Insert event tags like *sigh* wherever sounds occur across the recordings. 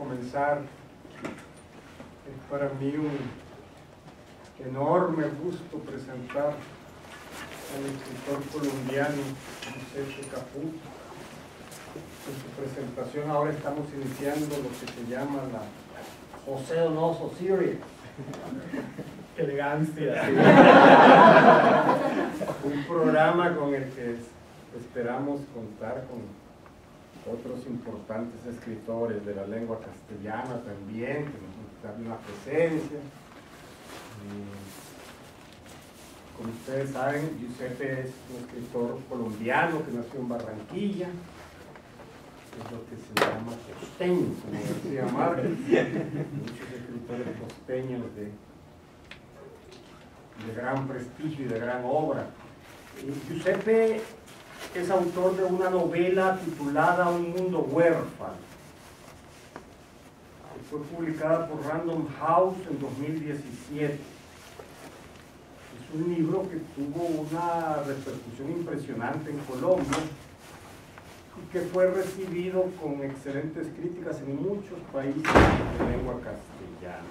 comenzar, es para mí un enorme gusto presentar al escritor colombiano Giuseppe Caputo. En su presentación ahora estamos iniciando lo que se llama la José Donoso Series. *laughs* ¡Qué elegancia! un programa con el que esperamos contar con otros importantes escritores de la lengua castellana también, que nos dan una presencia. como ustedes saben, Giuseppe es un escritor colombiano que nació en Barranquilla, es lo que se llama costeño, como decía Márquez, muchos escritores costeños de, de gran prestigio y de gran obra. Giuseppe es autor de una novela titulada Un mundo huérfano. Fue publicada por Random House en 2017. Es un libro que tuvo una repercusión impresionante en Colombia y que fue recibido con excelentes críticas en muchos países de lengua castellana.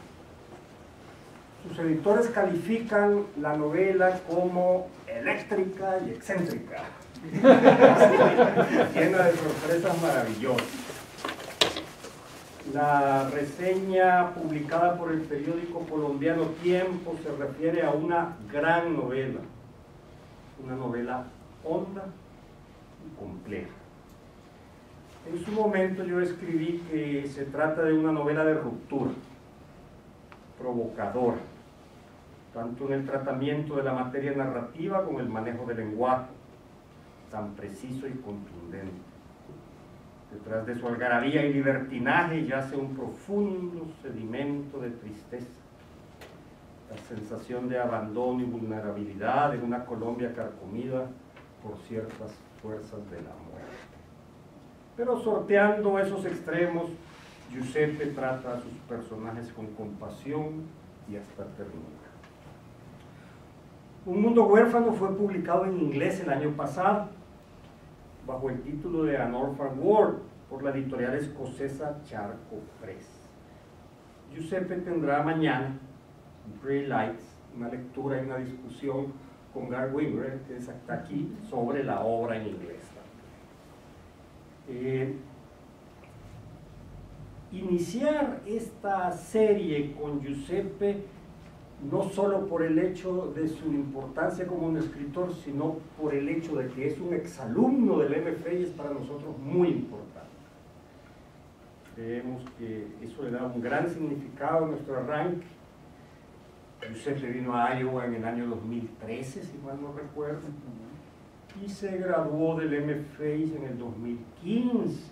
Sus editores califican la novela como eléctrica y excéntrica *laughs* llena de sorpresas maravillosas. La reseña publicada por el periódico colombiano Tiempo se refiere a una gran novela, una novela honda y compleja. En su momento yo escribí que se trata de una novela de ruptura, provocadora, tanto en el tratamiento de la materia narrativa como en el manejo del lenguaje tan preciso y contundente. Detrás de su algarabía y libertinaje yace un profundo sedimento de tristeza, la sensación de abandono y vulnerabilidad en una Colombia carcomida por ciertas fuerzas de la muerte. Pero sorteando esos extremos, Giuseppe trata a sus personajes con compasión y hasta ternura. Un mundo huérfano fue publicado en inglés el año pasado bajo el título de An Orphan World por la editorial escocesa Charco Press. Giuseppe tendrá mañana, Free Lights, una lectura y una discusión con Gar Winger, que está aquí, sobre la obra en inglés. Eh, iniciar esta serie con Giuseppe no solo por el hecho de su importancia como un escritor, sino por el hecho de que es un exalumno del MFI es para nosotros muy importante. Creemos que eso le da un gran significado a nuestro arranque. Giuseppe vino a Iowa en el año 2013, si mal no recuerdo, y se graduó del MFI en el 2015.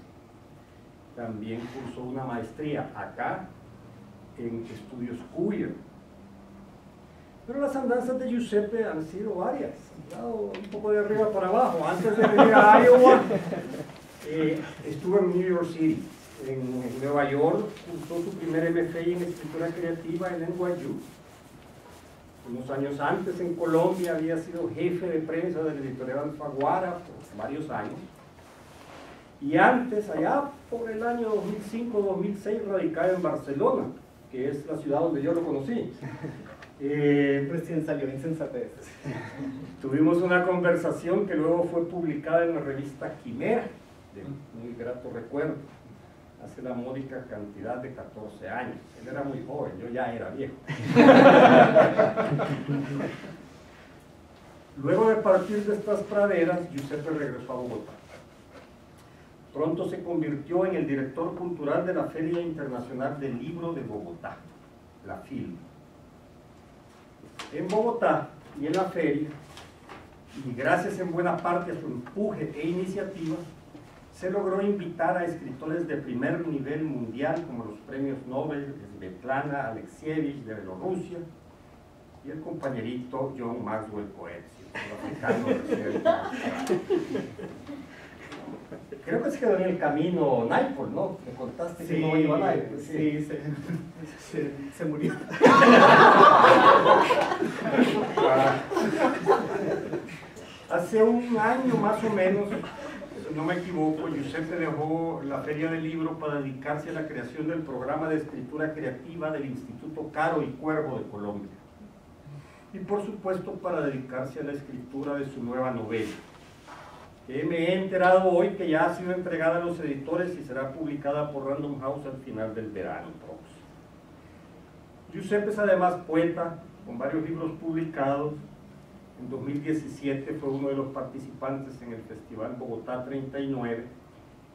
También cursó una maestría acá en estudios queer pero las andanzas de Giuseppe han sido varias, han dado un poco de arriba para abajo. Antes de venir a Iowa, *laughs* eh, estuvo en New York City, en, Nueva York, cursó su primer MFI en escritura creativa en NYU. Unos años antes en Colombia había sido jefe de prensa del editorial Alfaguara por varios años. Y antes, allá por el año 2005-2006, radicaba en Barcelona, que es la ciudad donde yo lo conocí. Eh, recién salió Insensatez. *laughs* Tuvimos una conversación que luego fue publicada en la revista Quimera, de muy grato recuerdo, hace la módica cantidad de 14 años. Él era muy joven, yo ya era viejo. *laughs* luego de partir de estas praderas, Giuseppe regresó a Bogotá. Pronto se convirtió en el director cultural de la Feria Internacional del Libro de Bogotá, la FILM en Bogotá y en la feria, y gracias en buena parte a su empuje e iniciativa, se logró invitar a escritores de primer nivel mundial como los premios Nobel de Svetlana Alexievich de Bielorrusia y el compañerito John Maxwell Coetzee, Creo que se quedó en el camino Naipaul, ¿no? Me contaste que no iba a Naipaul. Sí, sí se, se, murió. *laughs* Hace un año más o menos no me equivoco, Giuseppe dejó la Feria del Libro para dedicarse a la creación del programa de escritura creativa del Instituto Caro y Cuervo de Colombia. Y por supuesto para dedicarse a la escritura de su nueva novela. Me he enterado hoy que ya ha sido entregada a los editores y será publicada por Random House al final del verano próximo. Giuseppe es además poeta, con varios libros publicados, en 2017 fue uno de los participantes en el Festival Bogotá 39,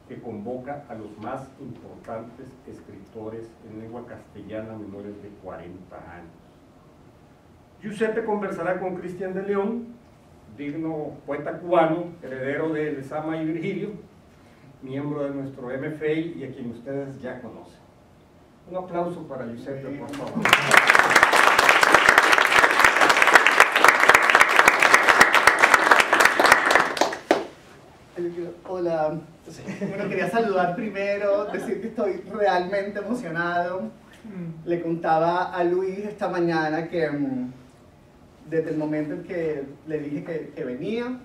que convoca a los más importantes escritores en lengua castellana menores de 40 años. Giuseppe conversará con Cristian de León, digno poeta cubano, heredero de Lezama y Virgilio, miembro de nuestro MFI y a quien ustedes ya conocen. Un aplauso para Giuseppe, por favor. Hola, bueno, quería saludar primero, decir que estoy realmente emocionado. Mm. Le contaba a Luis esta mañana que mm, desde el momento en que le dije que, que venía,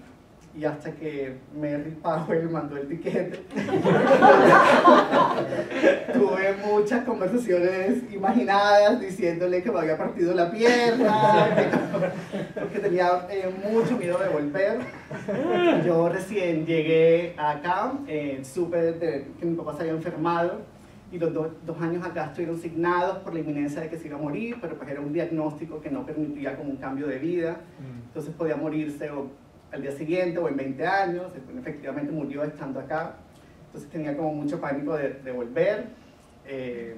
y hasta que Mary Powell mandó el tiquete. *laughs* Tuve muchas conversaciones imaginadas diciéndole que me había partido la pierna, porque tenía eh, mucho miedo de volver. Yo recién llegué acá, eh, supe que mi papá se había enfermado y los dos años acá estuvieron signados por la inminencia de que se iba a morir, pero pues era un diagnóstico que no permitía como un cambio de vida, mm. entonces podía morirse o al día siguiente o en 20 años, efectivamente murió estando acá, entonces tenía como mucho pánico de, volver. Eh,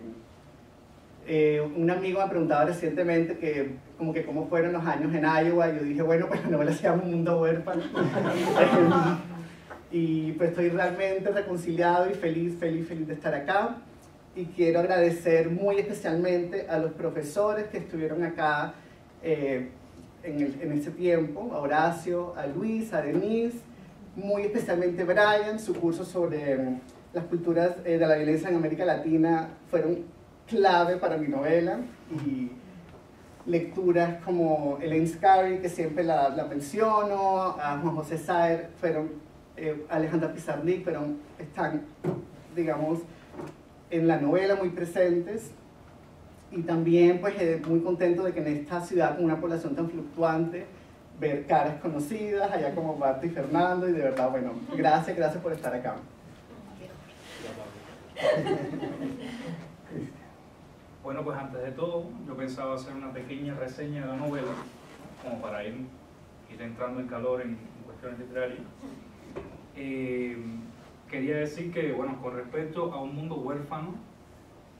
eh, un amigo me preguntaba recientemente que como que cómo fueron los años en Iowa, y yo dije, bueno, pues la novela se llama Mundo Huérfano. *laughs* y pues estoy realmente reconciliado y feliz, feliz, feliz de estar acá. Y quiero agradecer muy especialmente a los profesores que estuvieron acá eh, en, ese tiempo, a Horacio, a Luis, a Denise, muy especialmente Brian, su curso sobre mm, las culturas eh, de la violencia en América Latina fueron clave para mi novela y lecturas como Elaine Scarry, que siempre la, la menciono, a Juan José Saer, fueron eh, Alejandra Pizarnik, pero están, digamos, en la novela muy presentes y también pues eh, muy contento de que en esta ciudad con una población tan fluctuante ver caras conocidas, allá como Marta y Fernando, y de verdad, bueno, gracias, gracias por estar acá. *laughs* Bueno, pues antes de todo, yo pensaba hacer una pequeña reseña de la novela, como para ir, entrando en calor en, cuestiones literarias. Eh, quería decir que, bueno, con respecto a un mundo huérfano,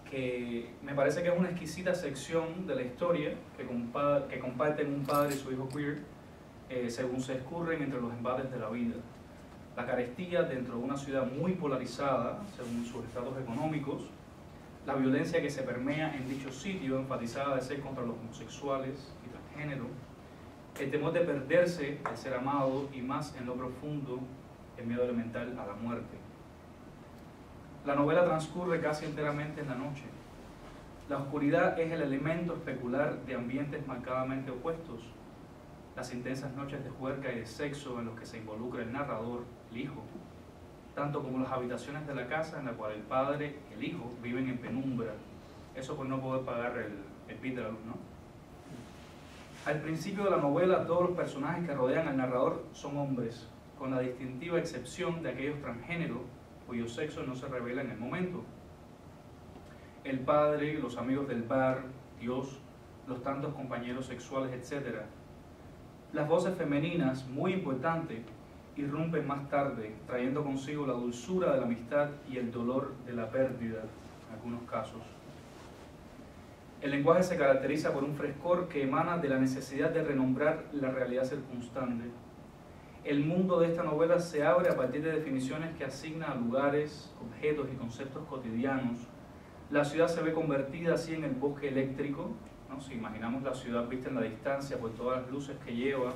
que me parece que es una exquisita sección de la historia que, que comparten un padre y su hijo queer eh, según se escurren entre los embates de la vida. La carestía dentro de una ciudad muy polarizada según sus estados económicos, la violencia que se permea en dicho sitio, enfatizada de ser contra los homosexuales y transgénero, el temor de perderse al ser amado y más en lo profundo el miedo elemental a la muerte. La novela transcurre casi enteramente en la noche. La oscuridad es el elemento especular de ambientes marcadamente opuestos. Las intensas noches de juerga y de sexo en los que se involucra el narrador, el hijo, tanto como las habitaciones de la casa en la cual el padre y el hijo viven en penumbra. Eso por no poder pagar el, el de la luz, ¿no? Al principio de la novela, todos los personajes que rodean al narrador son hombres, con la distintiva excepción de aquellos transgéneros cuyo sexo no se revela en el momento. El padre, los amigos del bar, Dios, los tantos compañeros sexuales, etc. Las voces femeninas, muy importantes, irrumpen más tarde, trayendo consigo la dulzura de la amistad y el dolor de la pérdida, en algunos casos. El lenguaje se caracteriza por un frescor que emana de la necesidad de renombrar la realidad circunstante el mundo de esta novela se abre a partir de definiciones que asigna a lugares, objetos y conceptos cotidianos. La ciudad se ve convertida así en el bosque eléctrico, ¿no? si imaginamos la ciudad vista en la distancia por todas las luces que lleva.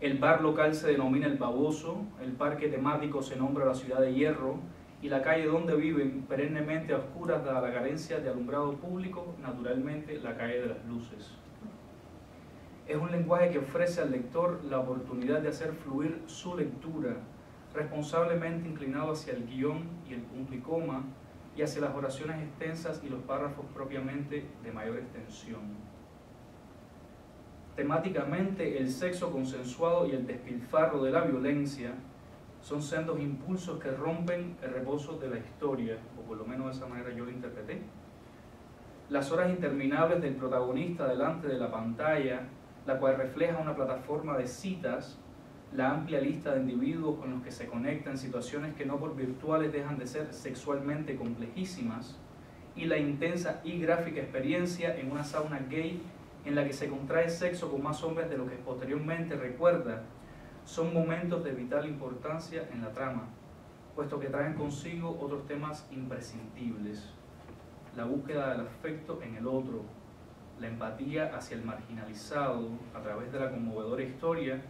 El bar local se denomina el Baboso, el parque temático se nombra la ciudad de Hierro y la calle donde viven, perennemente a oscuras dada la carencia de alumbrado público, naturalmente la calle de las luces es un lenguaje que ofrece al lector la oportunidad de hacer fluir su lectura, responsablemente inclinado hacia el guion y el punto y y hacia las oraciones extensas y los párrafos propiamente de mayor extensión. Temáticamente, el sexo consensuado y el despilfarro de la violencia son sendos impulsos que rompen el reposo de la historia, o por lo menos de esa manera yo lo interpreté. Las horas interminables del protagonista delante de la pantalla, la cual refleja una plataforma de citas, la amplia lista de individuos con los que se conecta en situaciones que no por virtuales dejan de ser sexualmente complejísimas, y la intensa y gráfica experiencia en una sauna gay en la que se contrae sexo con más hombres de lo que posteriormente recuerda son momentos de vital importancia en la trama, puesto que traen consigo otros temas imprescindibles. La búsqueda del afecto en el otro, la empatía hacia el marginalizado a través de la conmovedora historia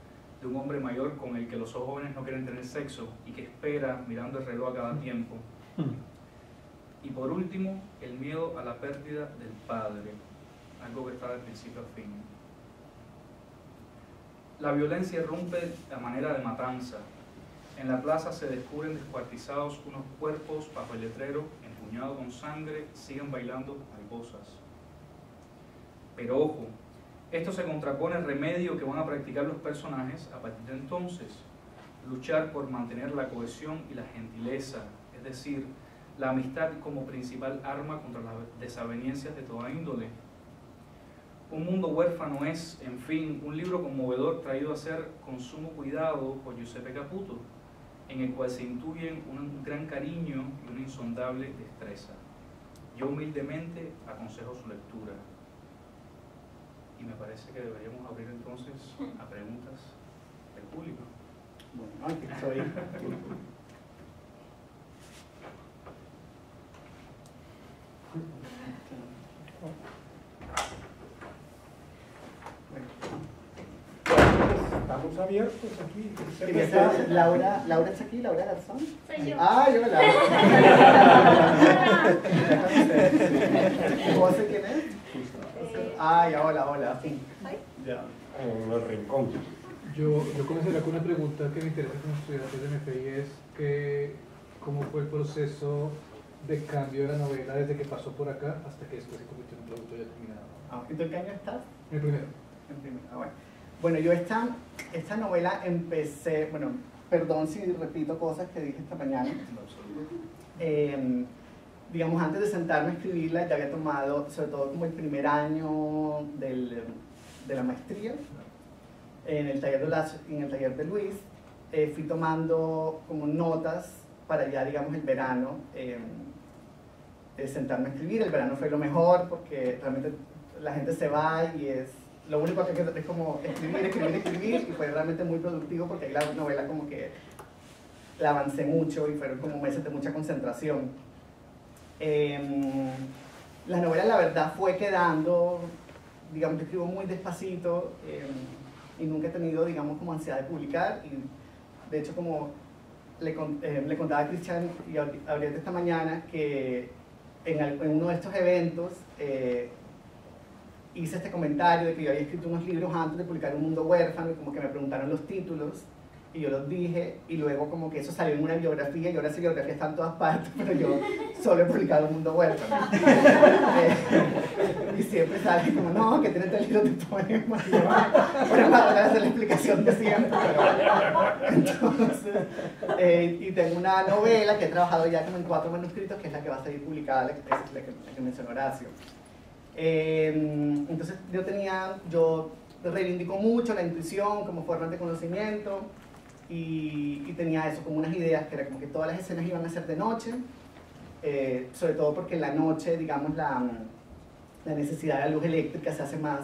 de un hombre mayor con el que los jóvenes no quieren tener sexo y que espera mirando el reloj a cada tiempo. Y por último, el miedo a la pérdida del padre, algo que está de principio a fin. La violencia rompe la manera de matanza. En la plaza se descubren descuartizados unos cuerpos bajo el letrero, empuñado con sangre, siguen bailando mariposas. Pero ojo, esto se contrapone al remedio que van a practicar los personajes a partir de entonces, luchar por mantener la cohesión y la gentileza, es decir, la amistad como principal arma contra las desavenencias de toda índole un mundo huérfano es, en fin, un libro conmovedor traído a ser con sumo cuidado por Giuseppe Caputo, en el cual se intuyen un gran cariño y una insondable destreza. Yo humildemente aconsejo su lectura. Y me parece que deberíamos abrir entonces a preguntas del público. Bueno, aquí estoy. Estamos abiertos aquí. ¿Quién está? Laura, Laura está aquí, Laura Garzón. Soy yo. Ay, hola. ¿José *laughs* quién es? Ay, hola, hola. Sí. Ya. En el rincón. Yo, yo comenzaría con una pregunta que me interesa como estudiante de MFI es que cómo fue el proceso de cambio de la novela desde que pasó por acá hasta que después se convirtió en un producto ya terminado. Ah, ¿En qué año estás? El primero. En primero. Ah, bueno. Bueno, yo esta, esta novela empecé, bueno, perdón si repito cosas que dije esta mañana. Eh, digamos, antes de sentarme a escribirla, ya había tomado, sobre todo como el primer año del, de la maestría, en el taller de, Luis, eh, fui tomando como notas para ya, digamos, el verano, eh, de sentarme a escribir. El verano fue lo mejor porque realmente la gente se va y es lo único que es como escribir, escribir, escribir, y fue realmente muy productivo porque ahí la novela como que la avancé mucho y fueron como meses de mucha concentración. Em, la novela la verdad fue quedando, digamos, yo escribo muy despacito em, y nunca he tenido, digamos, como ansiedad de publicar y de hecho como le, eh, le contaba a Cristian y ahorita esta mañana que en, en uno de estos eventos eh, hice este comentario de que yo había escrito unos libros antes de publicar Un Mundo Huérfano y como que me preguntaron los títulos y yo los dije y luego como que eso salió en una biografía y ahora esa biografía está en todas partes, *laughs* pero yo solo he publicado Un Mundo Huérfano. *laughs* Eh, y siempre sale como, no, que tienes el libro de poemas. Y yo, bueno, para hacer la explicación de siempre. Pero, *laughs* entonces, eh, y tengo una novela que he trabajado ya como en cuatro manuscritos, que es la que va a salir publicada, la que, la que, la que mencionó Horacio. Eh, entonces yo tenía, yo reivindico mucho la intuición como forma de conocimiento y, y, tenía eso como unas ideas que era como que todas las escenas iban a ser de noche, eh, sobre todo porque en la noche, digamos, la, la, necesidad de la luz eléctrica se hace más,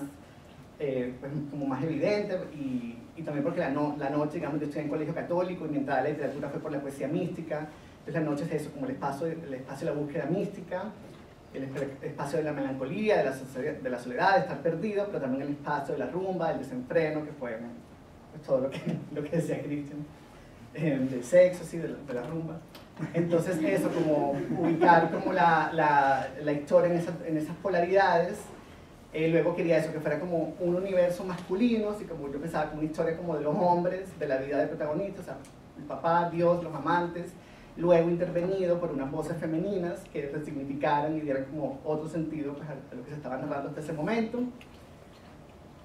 eh, pues, como más evidente y, y también porque la, no, la noche, digamos, yo estoy en colegio católico y mi entrada a la literatura fue por la poesía mística, entonces la noche es eso, como el espacio, el espacio de la búsqueda mística el espacio de la melancolía, de la, de la soledad, de estar perdido, pero también el espacio de la rumba, del desenfreno, que fue todo lo que, *laughs* lo que decía Christian, eh, del sexo, sí, de, de, la rumba. Entonces eso, como ubicar como la, la, la historia en, esa, en, esas polaridades, eh, luego quería eso, que fuera como un universo masculino, así como yo pensaba como una historia como de los hombres, de la vida del protagonista, o sea, el papá, Dios, los amantes, luego intervenido por unas voces femeninas que resignificaran y dieran como otro sentido pues, a lo que se estaba narrando hasta ese momento.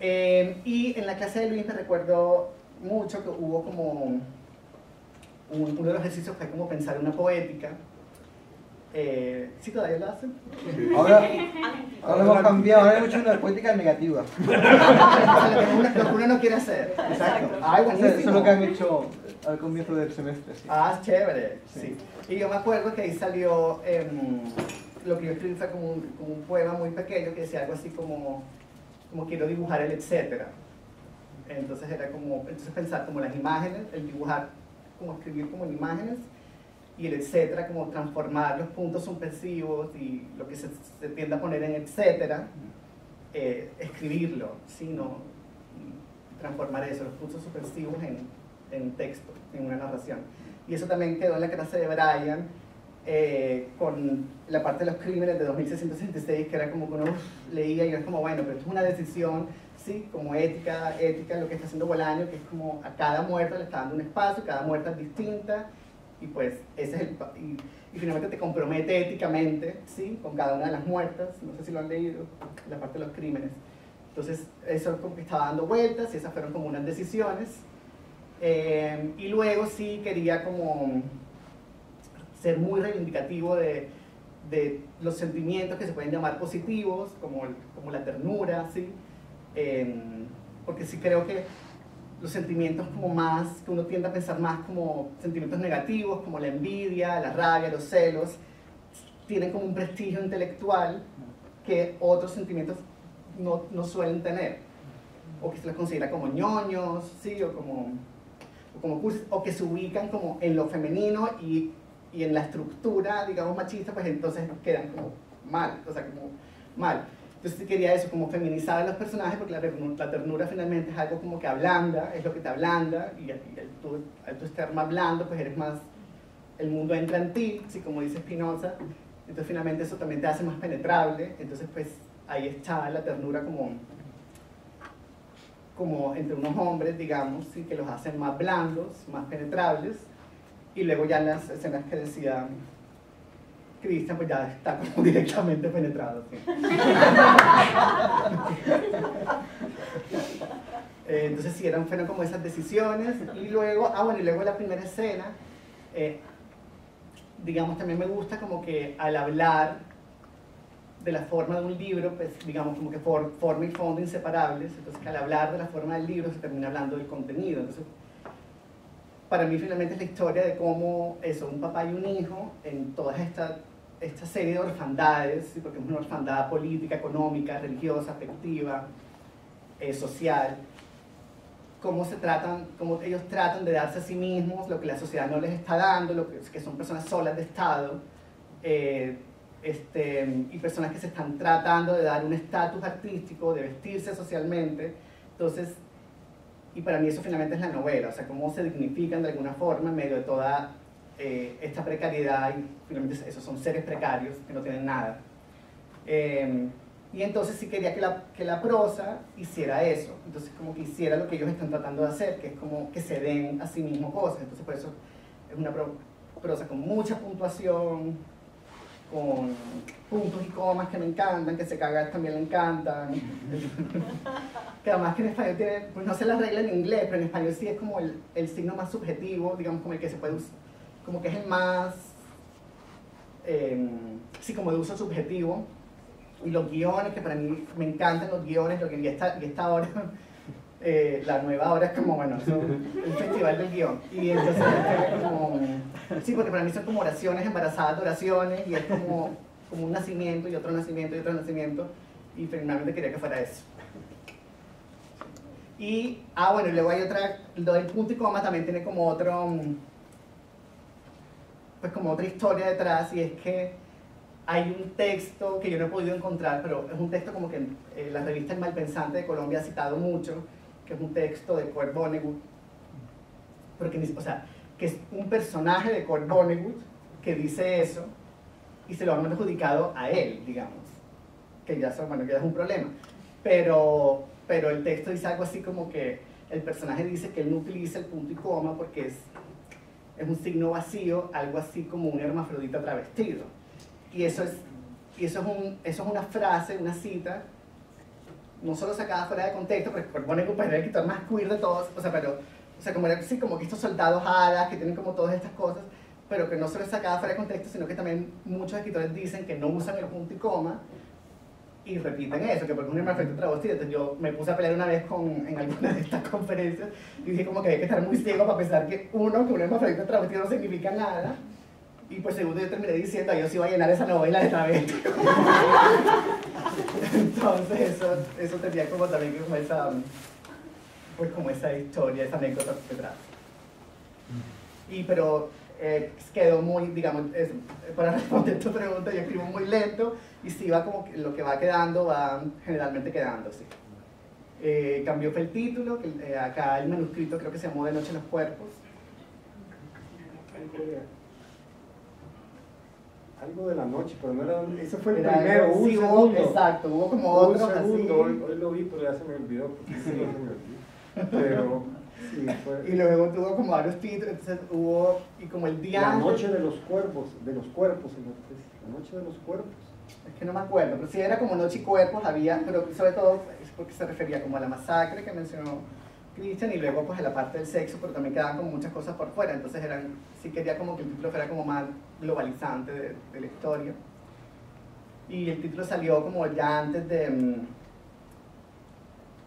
Eh, y en la clase de Luis me recuerdo mucho que hubo como uno de los ejercicios fue como pensar una poética. Eh, ¿Sí todavía lo hacen? *laughs* Ahora, *laughs* ahora hemos cambiado, ahora hemos hecho una poética negativa. *laughs* lo que uno no quiere hacer. Exacto. Ay, Eso es lo que han hecho al comienzo del semestre. Sí. Ah, chévere. Sí. Y yo me acuerdo que ahí salió em, lo que yo escribí fue como un, como un, poema muy pequeño que decía algo así como, como quiero dibujar el etcétera. Entonces era como, entonces pensar como las imágenes, el dibujar como escribir como en imágenes y el etcétera, como transformar los puntos suspensivos y lo que se, se tiende a poner en etcétera, eh, escribirlo, sino transformar eso, los puntos suspensivos en, en, texto, en una narración. Y eso también quedó en la clase de Brian eh, con la parte de los crímenes de 2666, que era como que uno leía y era como, bueno, pero esto es una decisión ¿sí? como ética, ética, lo que está haciendo Bolaño, que es como a cada muerto le está dando un espacio, cada muerta es distinta, y pues ese es el... Y, finalmente te compromete éticamente, ¿sí? Con cada una de las muertas, no sé si lo han leído, la parte de los crímenes. Entonces, eso como que estaba dando vueltas y esas fueron como unas decisiones. Eh, y luego sí quería como ser muy reivindicativo de, de, los sentimientos que se pueden llamar positivos, como, como la ternura, ¿sí? porque sí creo que los sentimientos como más, que uno tiende a pensar más como sentimientos negativos, como la envidia, la rabia, los celos, tienen como un prestigio intelectual que otros sentimientos no, no suelen tener, o que se les considera como ñoños, ¿sí? o, como, o, como, o que se ubican como en lo femenino y, y en la estructura, digamos, machista, pues entonces quedan como mal, o sea, como mal. Entonces quería eso, como feminizar a los personajes, porque la, ternura finalmente es algo como que ablanda, es lo que te ablanda, y, al, tú, estar más blando, pues eres más, el mundo entra en ti, así como dice Spinoza, entonces finalmente eso también te hace más penetrable, entonces pues ahí está la ternura como, como entre unos hombres, digamos, ¿sí? que los hacen más blandos, más penetrables, y luego ya las escenas que decía Cristian pues ya está como *laughs* directamente penetrado. *laughs* Eh, entonces sí, eran, fueron como esas decisiones. Y luego, ah bueno, y luego la primera escena, eh, digamos, también me gusta como que al hablar de la forma de un libro, pues digamos como que forma y fondo inseparables, entonces al hablar de la forma del libro se termina hablando del contenido. Entonces, para mí finalmente es la historia de cómo eso, un papá y un hijo en todas estas esta serie de orfandades, porque es una orfandad política, económica, religiosa, afectiva, eh, social, cómo se tratan, cómo ellos tratan de darse a sí mismos lo que la sociedad no les está dando, lo que, que son personas solas de Estado, eh, este, y personas que se están tratando de dar un estatus artístico, de vestirse socialmente. Entonces, y para mí eso finalmente es la novela, o sea, cómo se dignifican de alguna forma en medio de toda eh, esta precariedad y finalmente esos son seres precarios que no tienen nada. Eh, y entonces sí quería que la, que la prosa hiciera eso, entonces como que hiciera lo que ellos están tratando de hacer, que es como que se den a sí mismos cosas, entonces por eso es una prosa con mucha puntuación, con puntos y comas que me encantan, que se cagan también le encantan. *laughs* que además que en español tiene, pues no sé la regla en inglés, pero en español sí es como el, el signo más subjetivo, digamos, como el que se puede usar como que es el más, eh, sí, como de uso subjetivo. Y los guiones, que para mí me encantan los guiones, lo que ya está, está ahora, eh, la nueva hora es como, bueno, el festival del guion. Y entonces como, sí, porque para mí son como oraciones embarazadas de oraciones y es como, como un nacimiento y otro nacimiento y otro nacimiento. Y finalmente quería que fuera eso. Y, ah, bueno, y luego hay otra, lo del punto y coma también tiene como otro, pues como otra historia detrás y es que hay un texto que yo no he podido encontrar, pero es un texto como que eh, la revista El Malpensante de Colombia ha citado mucho, que es un texto de Kurt Vonnegut, porque, o sea, que es un personaje de Kurt Vonnegut que dice eso y se lo han adjudicado a él, digamos, que ya, son, bueno, ya es un problema. Pero, pero el texto dice algo así como que el personaje dice que él no utiliza el punto y coma porque es es un signo vacío, algo así como un hermafrodita travestido. Y eso es, y eso es, un, eso es una frase, una cita, no solo sacada fuera de contexto, porque pone que el escritor más queer de todos, o sea, pero, o sea, como, era, como que estos soldados hadas que tienen como todas estas cosas, pero que no solo es sacada fuera de contexto, sino que también muchos escritores dicen que no usan el punto y coma, y repiten eso, que porque un hermafrodita travestido. Entonces yo me puse a pelear una vez con, en alguna de estas *laughs* conferencias y dije como que hay que estar muy ciego para pensar que uno, que un hermafrodita travestido no significa nada. Y pues segundo yo terminé diciendo, yo sí iba a llenar esa novela de travesti. *laughs* Entonces eso, eso tenía como también como esa, pues como esa historia, esa anécdota detrás. Y pero eh, quedó muy, digamos, para responder tu pregunta, yo escribo muy lento y si va como que lo que va quedando va generalmente quedando, sí. Eh, cambió el título, eh, acá el manuscrito creo que se llamó De Noche en los Cuerpos. Algo de la noche, pero no era. Ese fue el primero, hubo un segundo. exacto, hubo como otro. Un segundo, hoy, hoy, lo vi, pero ya se me olvidó. Porque sí. se me olvidó. Pero y luego tuvo como varios títulos, entonces hubo, y como el día La noche de los cuerpos, de los cuerpos, la noche de los cuerpos. Es que no me acuerdo, pero si era como Noche y Cuerpos, había, pero sobre todo es porque se refería como a la masacre que mencionó Christian y luego pues a la parte del sexo, pero también quedaban como muchas cosas por fuera, entonces eran, sí quería como que el título fuera como más globalizante de, la historia. Y el título salió como ya antes de mm,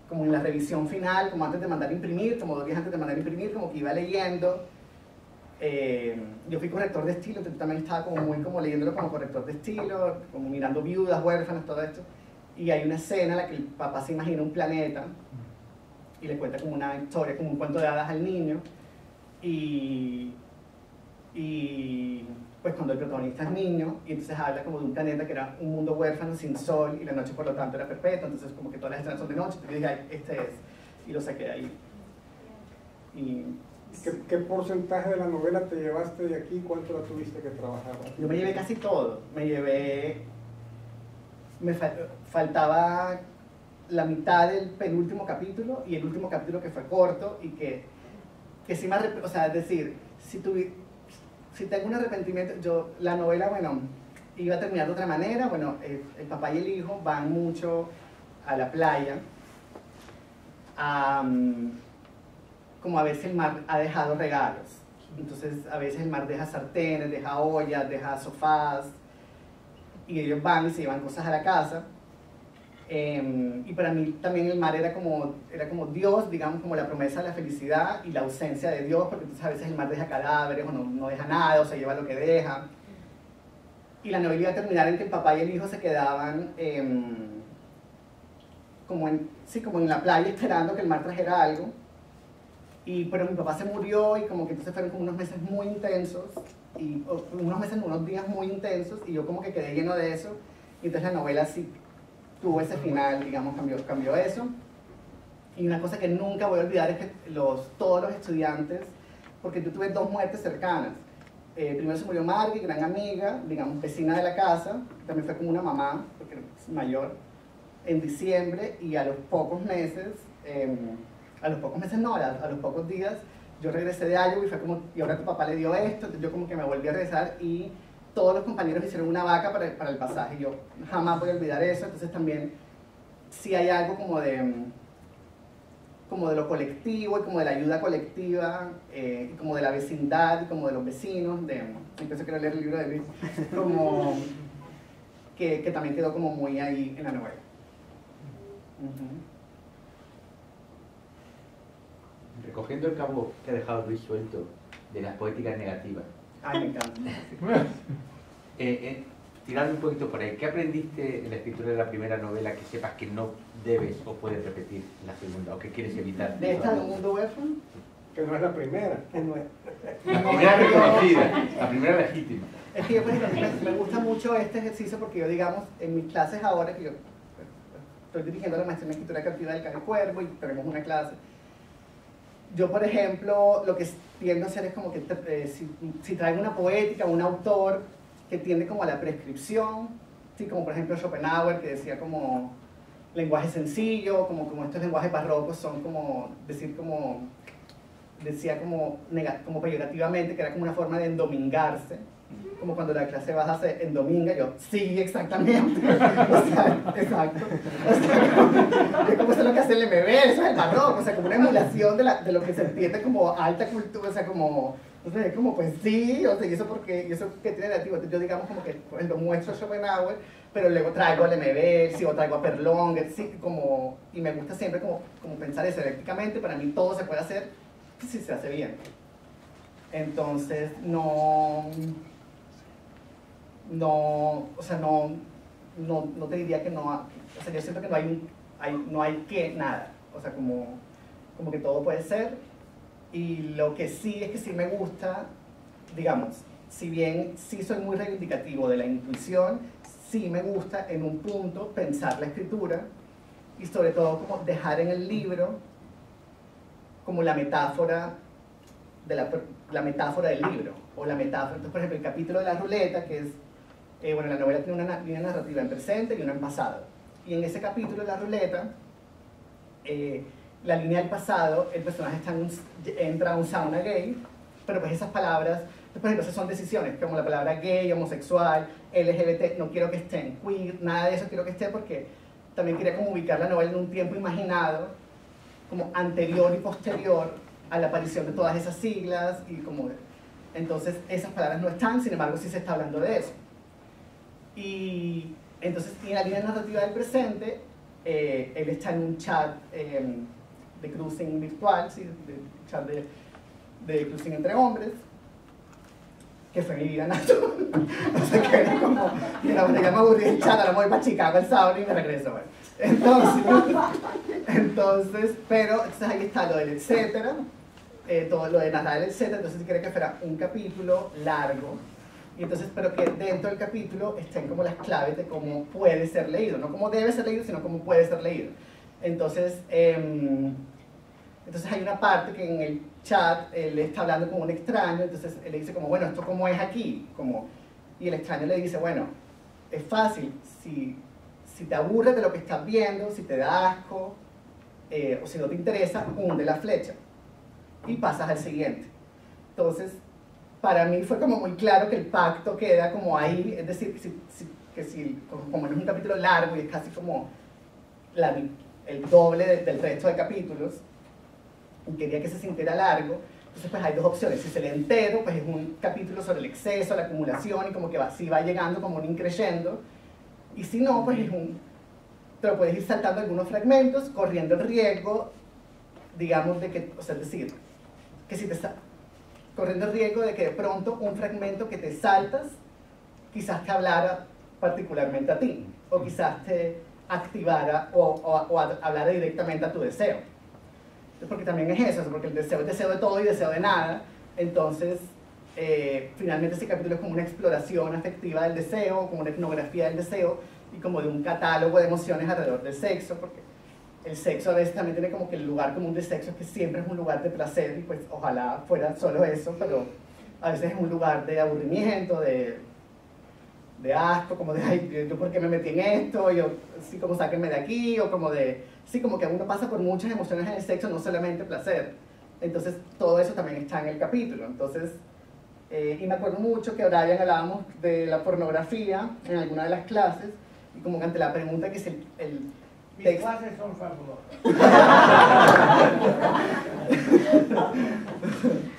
como en la revisión final, como antes de mandar imprimir, como dos días antes de mandar imprimir, como que iba leyendo. Eh, yo fui corrector de estilo, entonces también estaba como muy como leyéndolo como corrector de estilo, como mirando viudas, huérfanas, todo esto. Y hay una escena en la que el papá se imagina un planeta y le cuenta como una historia, como un cuento de hadas al niño. Y pues cuando el protagonista es niño, y entonces habla como de un planeta que era un mundo huérfano, sin sol, y la noche por lo tanto era perpetua, entonces como que todas las escenas son de noche, entonces dije, este es, y lo saqué de ahí. Y, ¿Qué, porcentaje de la novela te llevaste de aquí? ¿Cuánto la tuviste que trabajar? Yo me llevé casi todo, me llevé, me faltaba la mitad del penúltimo capítulo y el último capítulo que fue corto y que, que sí más, o sea, es decir, si tuve si tengo un arrepentimiento, yo, la novela, bueno, iba a terminar de otra manera, bueno, el, papá y el hijo van mucho a la playa, como a veces el mar ha dejado regalos, entonces a veces el mar deja sartenes, deja ollas, deja sofás, y ellos van y se llevan cosas a la casa, Em, y para mí también el mar era como, era como Dios, digamos, como la promesa de la felicidad y la ausencia de Dios, porque entonces a veces el mar deja cadáveres o no, no deja nada, o se lleva lo que deja. Y la novela iba a terminar en que el papá y el hijo se quedaban em, como, en, sí, como en la playa esperando que el mar trajera algo. Y, pero mi papá se murió y como que entonces fueron como unos meses muy intensos, y, unos meses, unos días muy intensos, y yo como que quedé lleno de eso. Y entonces la novela sí tuvo ese final, digamos, cambió, cambió eso. Y una cosa que nunca voy a olvidar es que los, todos los estudiantes, porque yo tuve dos muertes cercanas. Eh, primero se murió Margie, gran amiga, digamos, vecina de la casa, también fue como una mamá, porque es mayor, en diciembre, y a los pocos meses, em, a los pocos meses no, a, a, los pocos días, yo regresé de algo y fue como, y ahora tu papá le dio esto, yo como que me volví a regresar y todos los compañeros hicieron una vaca para, el pasaje. Yo jamás voy a olvidar eso, entonces también si hay algo como de como de lo colectivo y como de la ayuda colectiva, eh, y como de la vecindad y como de los vecinos, de, entonces quiero leer el libro de Luis, como *laughs* que, que, también quedó como muy ahí en la novela. Recogiendo el cabo que ha dejado Luis suelto de las poéticas negativas, Ay, me encanta. *laughs* eh, eh, tirando un poquito por ahí, ¿qué aprendiste en la escritura de la primera novela que sepas que no debes o puedes repetir en la segunda o que quieres evitar? ¿De esta mundo huérfano? Que no es la primera. Que no es. La primera reconocida, la primera legítima. Es que yo, por ejemplo, me, me gusta mucho este ejercicio porque yo, digamos, en mis clases ahora, que yo estoy dirigiendo la maestría en escritura creativa del Cane Cuervo y tenemos una clase, yo, por ejemplo, lo que tiendo a hacer es como que eh, si, si, traigo una poética, un autor que tiende como a la prescripción, ¿sí? como por ejemplo Schopenhauer que decía como lenguaje sencillo, como, como estos lenguajes barrocos son como decir como decía como, como peyorativamente que era como una forma de endomingarse, como cuando la clase baja se endominga, yo, sí, exactamente, *laughs* o sea, exacto, o sea, como, *laughs* es como eso es lo que hace el MB, eso barroco, o sea, como una emulación de, la, de lo que se entiende como alta cultura, o sea, como, o sea, es como, pues sí, o sea, y eso porque, y eso que tiene negativo, yo digamos como que lo muestro a Schopenhauer, pero luego traigo al MB, sí, o traigo a Perlonger, sí, como, y me gusta siempre como, como pensar eso eléctricamente, para mí todo se puede hacer si se hace bien. Entonces, no, no, o sea, no, no, no te diría que no, o sea, yo siento que no hay, hay- no hay que nada, o sea, como, como que todo puede ser, y lo que sí es que sí me gusta, digamos, si bien sí soy muy reivindicativo de la intuición, sí me gusta en un punto pensar la escritura, y sobre todo como dejar en el libro como la metáfora de la, la metáfora del libro o la metáfora. Entonces, por ejemplo, el capítulo de la ruleta, que es, eh, bueno, la novela tiene una na- línea narrativa en presente y una en pasado. Y en ese capítulo de la ruleta, eh, la línea del pasado, el personaje está en un- entra a un sauna gay, pero pues esas palabras, pues, esas son decisiones, como la palabra gay, homosexual, LGBT, no quiero que estén, queer, nada de eso quiero que esté porque también quería como ubicar la novela en un tiempo imaginado, como anterior y posterior a la aparición de todas esas siglas y como entonces esas palabras no están, sin embargo sí se está hablando de eso. Y entonces y en la línea narrativa del presente, eh, él está en un chat eh, de cruising virtual, ¿sí? de, chat de, cruising entre hombres, que fue mi vida nato. *laughs* o sea que era como, mira, ya me aburrí del chat, ahora voy para Chicago el sábado y me regreso. bueno. Entonces, *laughs* entonces, pero entonces ahí está lo del etcétera, eh, todo lo de narrar el etcétera, entonces si quiere que fuera un capítulo largo, entonces, pero que dentro del capítulo estén como las claves de cómo puede ser leído, no cómo debe ser leído, sino cómo puede ser leído. Entonces, em, entonces hay una parte que en el chat él está hablando con un extraño, entonces él le dice como, bueno, ¿esto cómo es aquí? Como, y el extraño le dice, bueno, es fácil, si, si te aburres de lo que estás viendo, si te da asco, eh, o si no te interesa, hunde la flecha y pasas al siguiente. Entonces, para mí fue como muy claro que el pacto queda como ahí, es decir, si- si- que si, como, como es un capítulo largo y es casi como la el doble de- del resto de capítulos, y quería que se sintiera largo, entonces pues hay dos opciones, si se lee entero, pues es un capítulo sobre el exceso, la acumulación, y como que va, así va llegando como un increyendo, y si no, pues es un, te lo puedes ir saltando algunos fragmentos, corriendo el riesgo, digamos, de que, o sea, es decir, que si te corriendo el riesgo de que de pronto un fragmento que te saltas quizás te hablara particularmente a ti, o quizás te activara o, o- o hablara directamente a tu deseo. Porque también es eso, porque el deseo es deseo de todo y deseo de nada, entonces eh, finalmente ese capítulo es como una exploración afectiva del deseo, como una etnografía del deseo y como de un catálogo de emociones alrededor del sexo, porque el sexo a veces también tiene como que el lugar común de sexo que siempre es un lugar de placer y pues ojalá fuera solo eso, pero a veces es un lugar de aburrimiento, de, de asco, como de, ay, yo por qué me metí en esto, yo, sí, como sáquenme de aquí, o como de, sí, como que uno pasa por muchas emociones en el sexo, no solamente placer. Entonces, todo eso también está en el capítulo. Entonces, eh, y me acuerdo mucho que Brian hablábamos de la pornografía en alguna de las clases, y como ante la pregunta que el, el Mis clases son fabulosas. *laughs*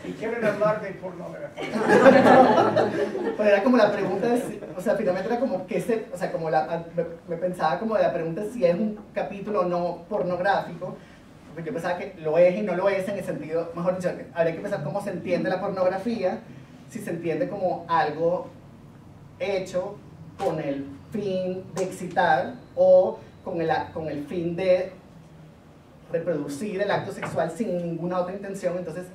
Si quieren hablar de pornografía. *laughs* Pero era como la pregunta, de o sea, finalmente era como que se, o sea, como la, me, me pensaba como de la pregunta si es un capítulo no pornográfico, porque yo pensaba que lo es y no lo es en el sentido, mejor dicho, habría que pensar cómo se entiende la pornografía, si se entiende como algo hecho con el fin de excitar o con el, con el fin de reproducir el acto sexual sin ninguna otra intención, entonces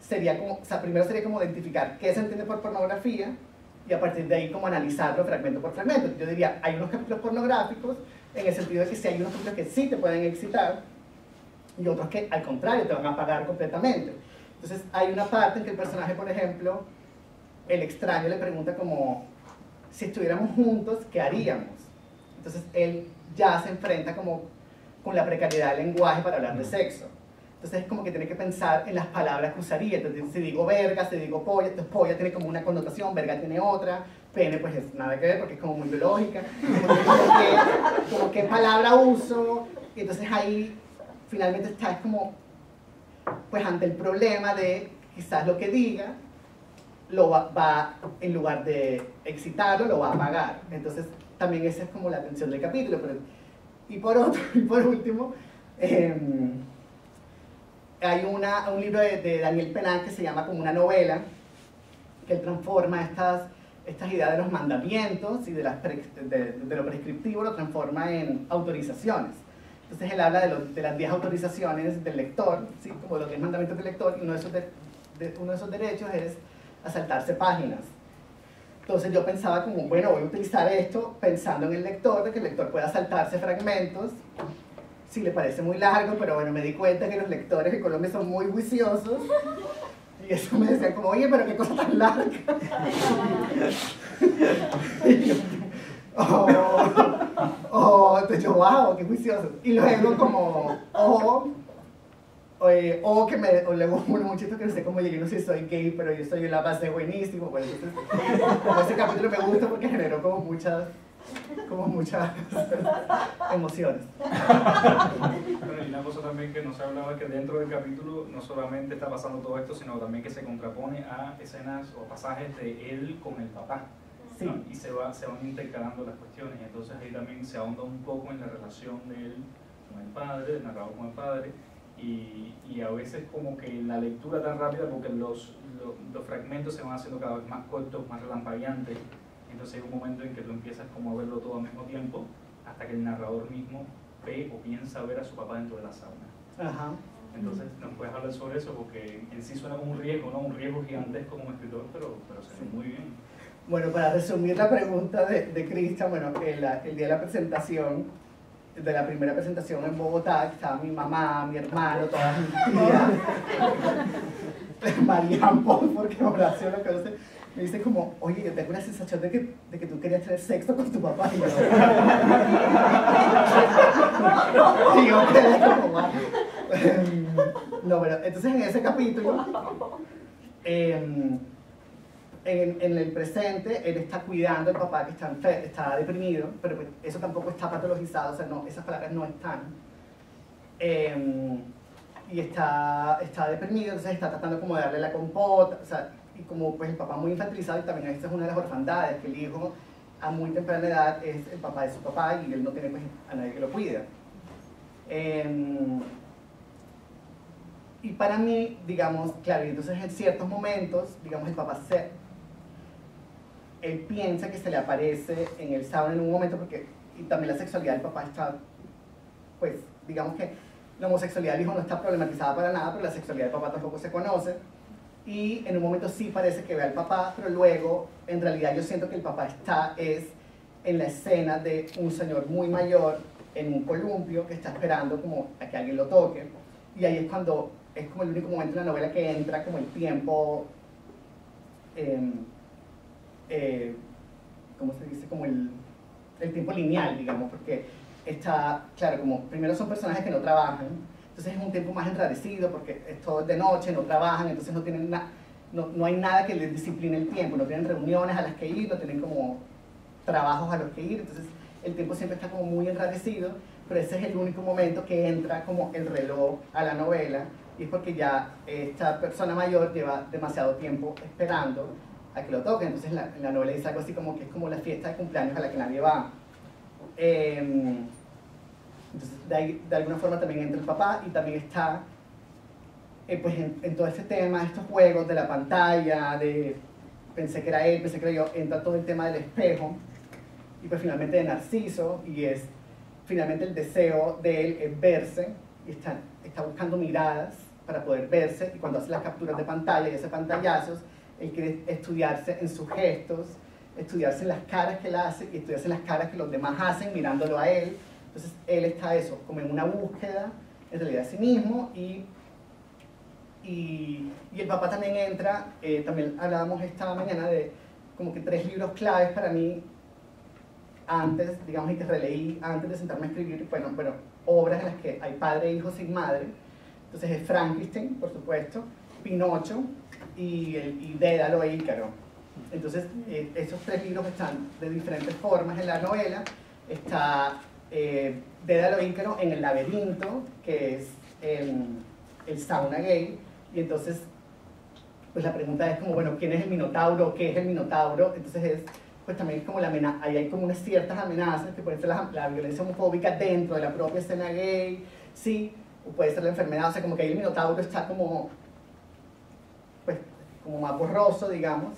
sería como, o sea, primero sería como identificar qué se entiende por pornografía y a partir de ahí como analizarlo fragmento por fragmento. Yo diría, hay unos capítulos pornográficos en el sentido de que si hay unos capítulos que sí te pueden excitar y otros que al contrario te van a apagar completamente. Entonces hay una parte en que el personaje, por ejemplo, el extraño le pregunta como, si estuviéramos juntos, ¿qué haríamos? Entonces él ya se enfrenta como con la precariedad del lenguaje para hablar de sexo. Entonces es como que tiene que pensar en las palabras que usaría. Entonces si digo verga, si digo polla, entonces polla tiene como una connotación, verga tiene otra, pene pues es nada que ver porque es como muy biológica. Como qué palabra uso, y entonces ahí finalmente estás como pues ante el problema de quizás lo que diga lo va, va, en lugar de excitarlo, lo va a apagar. Entonces, también esa es como la atención del capítulo. Pero, y por otro, *laughs* y por último, eh, hay una, un libro de, de, Daniel Penal que se llama como una novela, que él transforma estas, estas ideas de los mandamientos y de, las pre, de, de, lo prescriptivo, lo transforma en autorizaciones. Entonces él habla de, lo, de las 10 autorizaciones del lector, ¿sí? como los 10 mandamientos del lector, y uno de esos, uno de esos derechos es a saltarse páginas. Entonces yo pensaba como, bueno, voy a utilizar esto pensando en el lector, de que el lector pueda saltarse fragmentos, si le parece muy largo, pero bueno, me di cuenta que los lectores en Colombia son muy juiciosos, y eso me decían como, oye, pero qué cosa tan larga. y yo, oh, oh, entonces yo, wow, qué juicioso. Y luego como, oh, eh, o, que me, o luego *laughs* un muchacho que no sé cómo llegué, no sé si soy gay, pero yo soy la base buenísimo. Bueno, entonces, como ese capítulo me gusta porque generó como muchas, como muchas *laughs* emociones. Bueno, y una cosa también que no se hablaba es que dentro del capítulo no solamente está pasando todo esto, sino también que se contrapone a escenas o pasajes de él con el papá. Sí. ¿no? Y se, va, se van intercalando las cuestiones, y entonces ahí también se ahonda un poco en la relación de él con el padre, del narrador con el padre, y, y, a veces como que la lectura tan rápida porque los, los, los, fragmentos se van haciendo cada vez más cortos, más relampagueantes, entonces hay un momento en que tú empiezas como a verlo todo al mismo tiempo hasta que el narrador mismo ve o piensa ver a su papá dentro de la sauna. Ajá. Entonces nos puedes hablar sobre eso porque en sí suena como un riesgo, ¿no? Un riesgo gigantesco como escritor, pero, pero se ve muy bien. Bueno, para resumir la pregunta de, de Cristian, bueno, el, el día de la presentación, de la primera presentación en Bogotá, estaba mi mamá, mi hermano, todas mis *laughs* tías, *laughs* Marian porque Horacio lo conoce, me dice como, oye, yo tengo una sensación de que, de que tú querías tener sexo con tu papá. Y yo, *laughs* y yo quedé como, no, bueno, entonces en ese capítulo, eh, en, en, el presente, él está cuidando al papá que está, está deprimido, pero pues eso tampoco está patologizado, o sea, no, esas palabras no están. Eh, y está, está deprimido, entonces está tratando como de darle la compota, o sea, y como pues el papá muy infantilizado, y también esta es una de las orfandades, que el hijo a muy temprana edad es el papá de su papá y él no tiene pues, a nadie que lo cuida. Eh, y para mí, digamos, claro, entonces en ciertos momentos, digamos, el papá se, él piensa que se le aparece en el sábado en un momento porque y también la sexualidad del papá está, pues, digamos que la homosexualidad del hijo no está problematizada para nada, pero la sexualidad del papá tampoco se conoce. Y en un momento sí parece que ve al papá, pero luego, en realidad yo siento que el papá está es en la escena de un señor muy mayor en un columpio que está esperando como a que alguien lo toque. Y ahí es cuando, es como el único momento en la novela que entra como el tiempo... Eh, eh, ¿cómo se dice? Como el, el, tiempo lineal, digamos, porque está, claro, como primero son personajes que no trabajan, entonces es un tiempo más enrarecido porque es todo de noche, no trabajan, entonces no tienen nada, no, no hay nada que les discipline el tiempo, no tienen reuniones a las que ir, no tienen como trabajos a los que ir, entonces el tiempo siempre está como muy enrarecido, pero ese es el único momento que entra como el reloj a la novela, y es porque ya esta persona mayor lleva demasiado tiempo esperando a que lo toque. Entonces la, la, novela dice algo así como que es como la fiesta de cumpleaños a la que nadie va. Eh, entonces de, ahí, de, alguna forma también entra el papá y también está eh, pues en, en, todo este tema, estos juegos de la pantalla, de pensé que era él, pensé que era yo, entra todo el tema del espejo y pues finalmente de Narciso y es finalmente el deseo de él es verse y está, está buscando miradas para poder verse y cuando hace las capturas de pantalla y hace pantallazos él quiere estudiarse en sus gestos, estudiarse en las caras que él hace y estudiarse en las caras que los demás hacen mirándolo a él. Entonces él está eso, como en una búsqueda en realidad de sí mismo y, y, y el papá también entra, eh, también hablábamos esta mañana de como que tres libros claves para mí antes, digamos, y que releí antes de sentarme a escribir, bueno, bueno obras en las que hay padre e hijo sin madre, Entonces es Frankenstein, por supuesto, Pinocho y, el, y Dédalo e Ícaro. Entonces, eh, esos tres libros están de diferentes formas en la novela. Está eh, Dédalo e Ícaro en el laberinto, que es el, el sauna gay. Y entonces, pues la pregunta es como, bueno, ¿quién es el minotauro? ¿Qué es el minotauro? Entonces es, pues también como la amenaza, ahí hay como unas ciertas amenazas, que puede ser la, la violencia homofóbica dentro de la propia escena gay, sí, o puede ser la enfermedad, o sea, como que ahí el minotauro está como, como más borroso, digamos.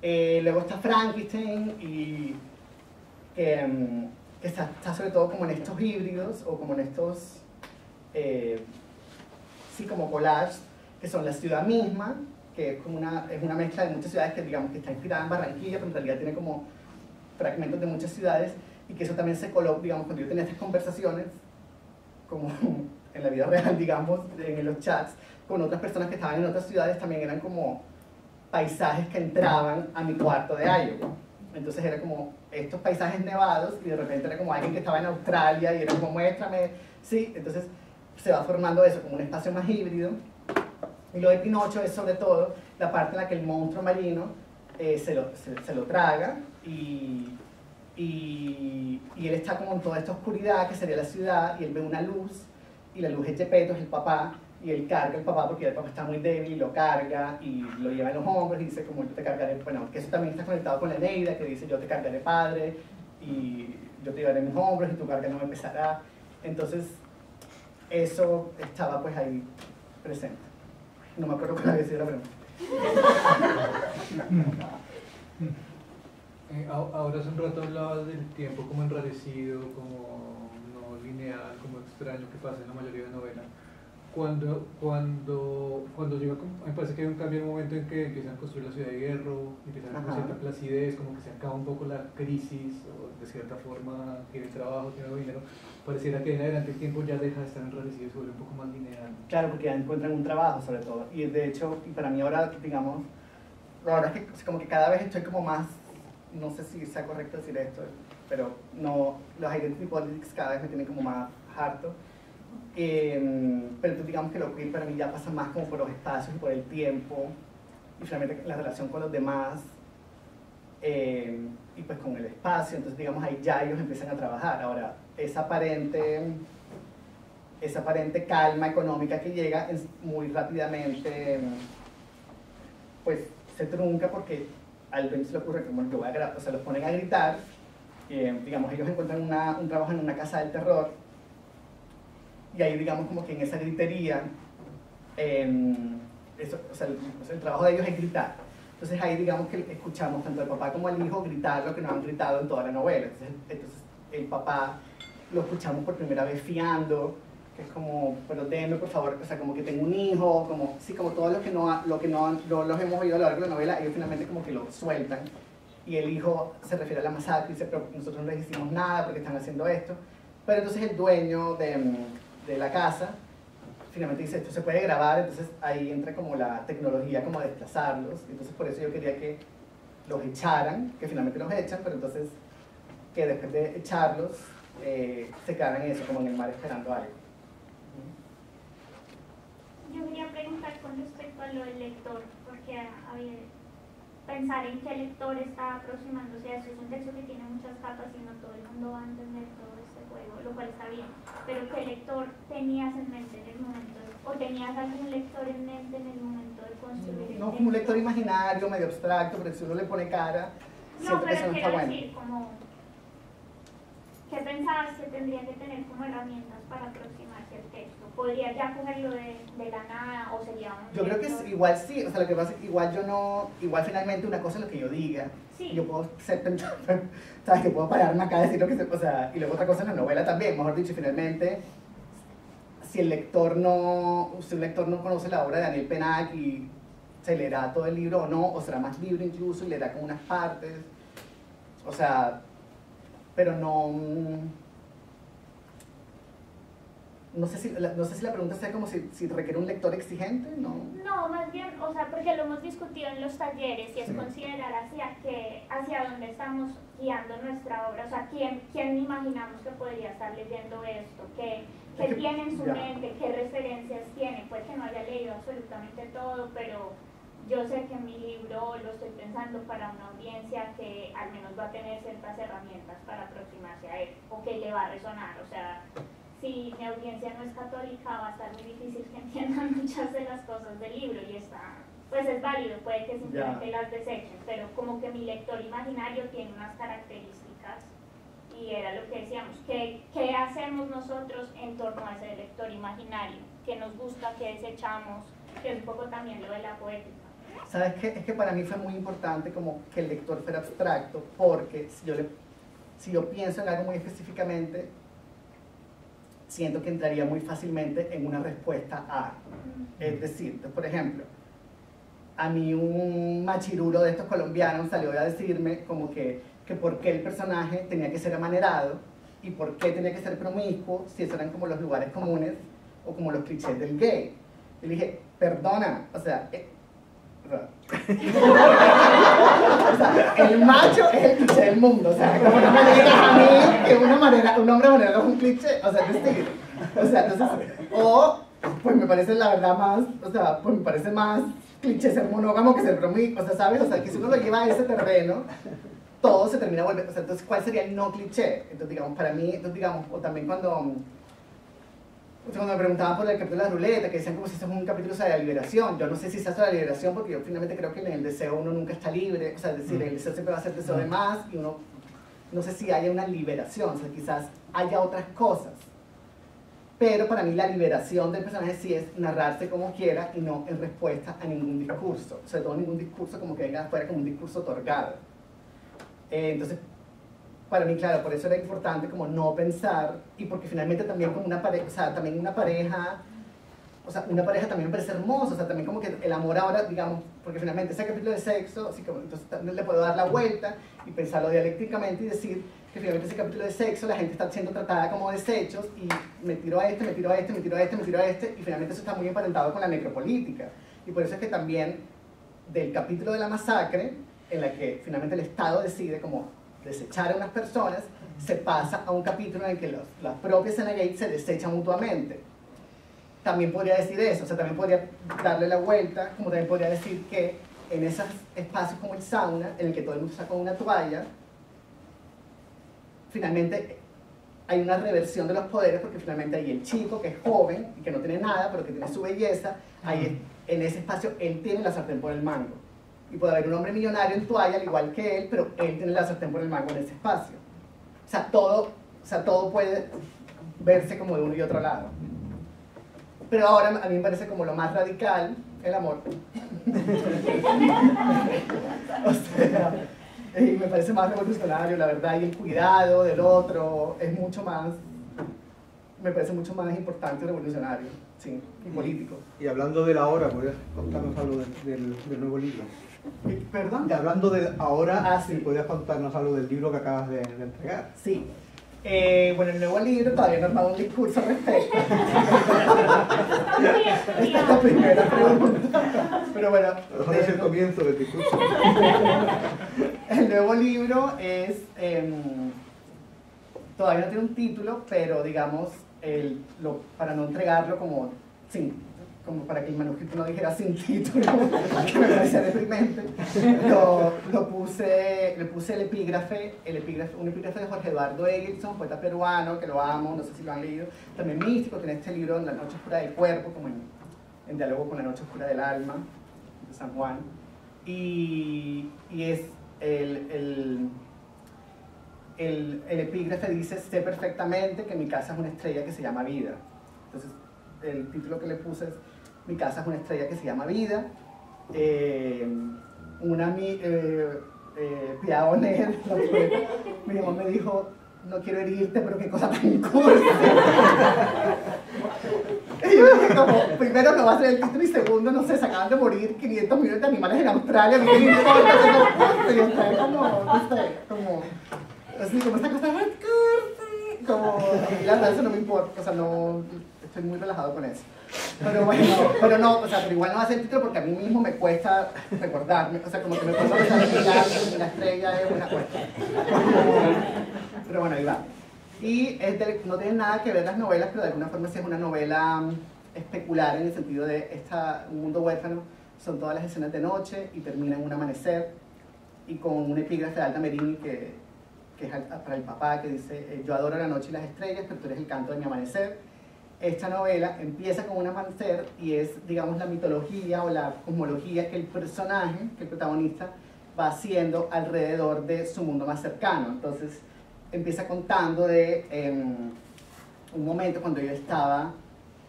Eh, luego está Frankenstein, y, que, mm, que está, está sobre todo como en estos híbridos, o como en estos, eh, sí, como collages, que son la ciudad misma, que es como una, es una mezcla de muchas ciudades que digamos que está inspirada en Barranquilla, pero en realidad tiene como fragmentos de muchas ciudades, y que eso también se coloca, digamos, cuando yo tenía estas conversaciones, como *laughs* en la vida real, digamos, en los chats, con otras personas que estaban en otras ciudades, también eran como paisajes que entraban a mi cuarto de Iowa. Entonces era como estos paisajes nevados y de repente era como alguien que estaba en Australia y era como muéstrame, sí, entonces se va formando eso como un espacio más híbrido. Y lo de Pinocho es sobre todo la parte en la que el monstruo marino eh, se, lo, se, se lo traga y, y, y él está como en toda esta oscuridad que sería la ciudad y él ve una luz y la luz es Gepetto, es el papá y él carga al papá porque el papá está muy débil y lo carga y lo lleva en los hombros y dice como yo te cargaré, bueno, que eso también está conectado con la Neida que dice yo te cargaré padre y yo te llevaré en mis hombros y tu carga no me pesará. Entonces eso estaba pues ahí presente. No me acuerdo cuál había sido la pregunta. *laughs* Eh, ahora hace un rato hablabas del tiempo como enrarecido, como no lineal, como extraño que pasa en la mayoría de novelas. Cuando, cuando, cuando llega, me parece que hay un cambio en el momento en que empiezan a construir la ciudad de hierro, empiezan Ajá. cierta placidez, como que se acaba un poco la crisis, o de cierta forma tiene trabajo, tiene dinero. Pareciera que en adelante el tiempo ya deja de estar enrarecido y se vuelve un poco más lineal. Claro, porque ya encuentran un trabajo sobre todo. Y de hecho, y para mí ahora, digamos, ahora es que como que cada vez estoy como más, no sé si sea correcto decir esto, pero no, los identity politics cada vez me tienen como más harto. Eh, pero digamos que lo queer para mí ya pasa más como por los espacios y por el tiempo y finalmente la relación con los demás eh, y pues con el espacio, entonces digamos ahí ya ellos empiezan a trabajar. Ahora, esa aparente, esa aparente calma económica que llega es muy rápidamente pues se trunca porque al Ben se le ocurre que bueno, yo voy a o sea, los ponen a gritar, eh, digamos ellos encuentran una- un trabajo en una casa del terror y ahí digamos como que en esa gritería, em, eso, o sea, el, el trabajo de ellos es gritar. Entonces ahí digamos que escuchamos tanto al papá como al hijo gritar lo que no han gritado en toda la novela. Entonces, entonces el papá lo escuchamos por primera vez fiando, que es como, pero déme por favor, o sea, como que tengo un hijo, como, sí, como todo lo que no, lo que no, los hemos oído a lo largo de la novela, ellos finalmente como que lo sueltan. Y el hijo se refiere a la masacre y dice, pero nosotros no les hicimos nada porque están haciendo esto. Pero entonces el dueño de, de la casa finalmente dice, esto se puede grabar, entonces ahí entra como la tecnología como a desplazarlos. Entonces por eso yo quería que los echaran, que finalmente los echan, pero entonces que después de echarlos eh, se quedaran en eso, como en el mar esperando algo. Yo quería preguntar con respecto a lo del lector, porque había pensar en qué lector está aproximándose a eso. Es un texto que tiene muchas capas y no todo el mundo va a entender todo lo cual está bien. Pero ¿qué lector tenías en mente en el momento? ¿O tenías algún lector en mente en el momento de construir el No, como un lector imaginario, medio abstracto, pero si uno le pone cara, No, que eso pero no está quiero bueno. decir, como, ¿qué pensabas que tendría que tener como herramientas para texto? ¿Podría ya cogerlo de, de la nada o sería un Yo creo que es, igual sí, o sea, lo que pasa es que igual yo no, igual finalmente una cosa es lo que yo diga, Sí. yo puedo ser sabes *laughs* que puedo pararme acá y decir lo que se, o sea, y luego otra cosa es la novela también, mejor dicho, finalmente, si el lector no, si un lector no conoce la obra de Daniel Penac y se leerá todo el libro o no, o será más libre incluso y leerá como unas partes, o sea, pero no, no sé si, la- no sé si la pregunta sea como si, si requiere un lector exigente, ¿no? No, más bien, o sea, porque lo hemos discutido en los talleres y es Sí. considerar hacia qué, hacia dónde estamos guiando nuestra obra, o sea, quién, quién imaginamos que podría estar leyendo esto, qué, qué Es que- tiene en su ya. mente, qué referencias tiene, que no haya leído absolutamente todo, pero yo sé que mi libro lo estoy pensando para una audiencia que al menos va a tener ciertas herramientas para aproximarse a él o que le va a resonar. O sea, si mi audiencia no es católica va a estar muy difícil que entiendan *laughs* muchas de las cosas del libro y está, pues es válido, puede que simplemente las desechen, pero como que mi lector imaginario tiene unas características y era lo que decíamos, ¿qué, qué hacemos nosotros en torno a ese lector imaginario? ¿Qué nos gusta, qué desechamos? Que es un poco también lo de la poética. ¿Sabes qué? Es que para mí fue muy importante como que el lector fuera abstracto, porque si yo, le, si yo pienso en algo muy específicamente, siento que entraría muy fácilmente en una respuesta a. Es decir, por ejemplo, a mí un machiruro de estos colombianos salió a decirme como que, que por qué el personaje tenía que ser amanerado y por qué tenía que ser promiscuo si esos eran como los lugares comunes o como los clichés del gay. Y le dije, perdona, o sea, eh, *laughs* el macho es el cliché del mundo, o sea, como no me digas a mí que una manera, un hombre amarelo es un cliché, o sea, es decir, o sea, entonces, o, pues me parece la verdad más, o sea, pues me parece más cliché ser monógamo que ser promiscuo, o sea, ¿sabes? O sea, que si uno lo lleva a ese terreno, todo se termina volviendo, o sea, entonces, ¿cuál sería el no cliché? Entonces, digamos, para mí, entonces, digamos, o también cuando cuando me preguntaban por el capítulo de la ruleta, que decían como si eso es un capítulo sobre la liberación, yo no sé si se hace la liberación porque yo finalmente creo que en el deseo uno nunca está libre, o sea, es decir, el deseo siempre va a ser deseo de más y uno, no sé si haya una liberación, o sea, quizás haya otras cosas. Pero para mí la liberación del personaje sí es narrarse como quiera y no en respuesta a ningún discurso, sobre todo ningún discurso como que venga afuera como un discurso otorgado. Eh, entonces, para mí, claro, por eso era importante como no pensar, y porque finalmente también como una pareja, o sea, también una pareja, o sea, una pareja también me parece hermosa, o sea, también como que el amor ahora, digamos, porque finalmente ese capítulo de sexo, así como, entonces también le puedo dar la vuelta y pensarlo dialécticamente y decir que finalmente ese capítulo de sexo la gente está siendo tratada como desechos y me tiro a este, me tiro a este, me tiro a este, me tiro a este, y finalmente eso está muy emparentado con la necropolítica. Y por eso es que también del capítulo de la masacre, en la que finalmente el Estado decide como desechar a unas personas, se pasa a un capítulo en el que los, las propias Senegate se desechan mutuamente. También podría decir eso, o sea, también podría darle la vuelta, como también podría decir que en esos espacios como el sauna, en el que todo el mundo está con una toalla, finalmente hay una reversión de los poderes porque finalmente hay el chico que es joven y que no tiene nada, pero que tiene su belleza, ahí en ese espacio él tiene la sartén por el mango y puede haber un hombre millonario en toalla, al igual que él, pero él tiene la sartén por el mango en ese espacio. O sea, todo, o sea, todo puede verse como de uno y otro lado. Pero ahora a mí me parece como lo más radical el amor. *laughs* o sea, y me parece más revolucionario, la verdad, y el cuidado del otro es mucho más, me parece mucho más importante y revolucionario, sí, y político. Y, hablando de la hora, ¿podrías contarnos algo del, del nuevo libro? ¿Perdón? Y hablando de ahora, Ah, si sí. podías contarnos algo del libro que acabas de, de entregar. Sí. Eh, bueno, el nuevo libro todavía no he armado un discurso al respecto. *laughs* Esta es la primera pregunta. Pero bueno, es el de- comienzo del discurso. *laughs* el nuevo libro es. em, todavía no tiene un título, pero digamos, el, lo, para no entregarlo como sin como para que el manuscrito no dijera sin título, *laughs* que me parecía deprimente, lo, lo puse, le puse el epígrafe, el epígrafe, un epígrafe de Jorge Eduardo Egilson, poeta peruano, que lo amo, no sé si lo han leído, también místico, tiene este libro, La noche oscura del cuerpo, como en, en diálogo con la noche oscura del alma, de San Juan, y, y es el, el, el, el epígrafe dice, sé perfectamente que mi casa es una estrella que se llama vida. Entonces, el título que le puse es, mi casa es una estrella que se llama vida. Eh, una mi, eh, eh, *laughs* mi mamá me dijo, no quiero herirte, pero qué cosa tan cursi. *laughs* Y yo dije como, primero no va a ser el título y segundo, no sé, se acaban de morir 500 millones de animales en Australia, importa, no, está como, no sé, como, como esta cosa cursi, como, la verdad eso no me importa, o sea, no, estoy muy relajado con eso. Pero bueno, pero no, o sea, pero igual no ser el título porque a mí mismo me cuesta recordarme, o sea, como que me cuesta recordar que la estrella es una cuesta. Pero bueno, ahí va. Y es de- no tiene nada que ver las novelas, pero de alguna forma sí es una novela especular en el sentido de esta, un mundo huérfano, son todas las escenas de noche y termina en un amanecer y con un epígrafe de Alta Merini que, que es para el papá que dice, eh, yo adoro la noche y las estrellas, pero tú eres el canto de mi amanecer. Esta novela empieza con un amanecer y es, digamos, la mitología o la cosmología que el personaje, que el protagonista, va haciendo alrededor de su mundo más cercano. Entonces, empieza contando de em, un momento cuando yo estaba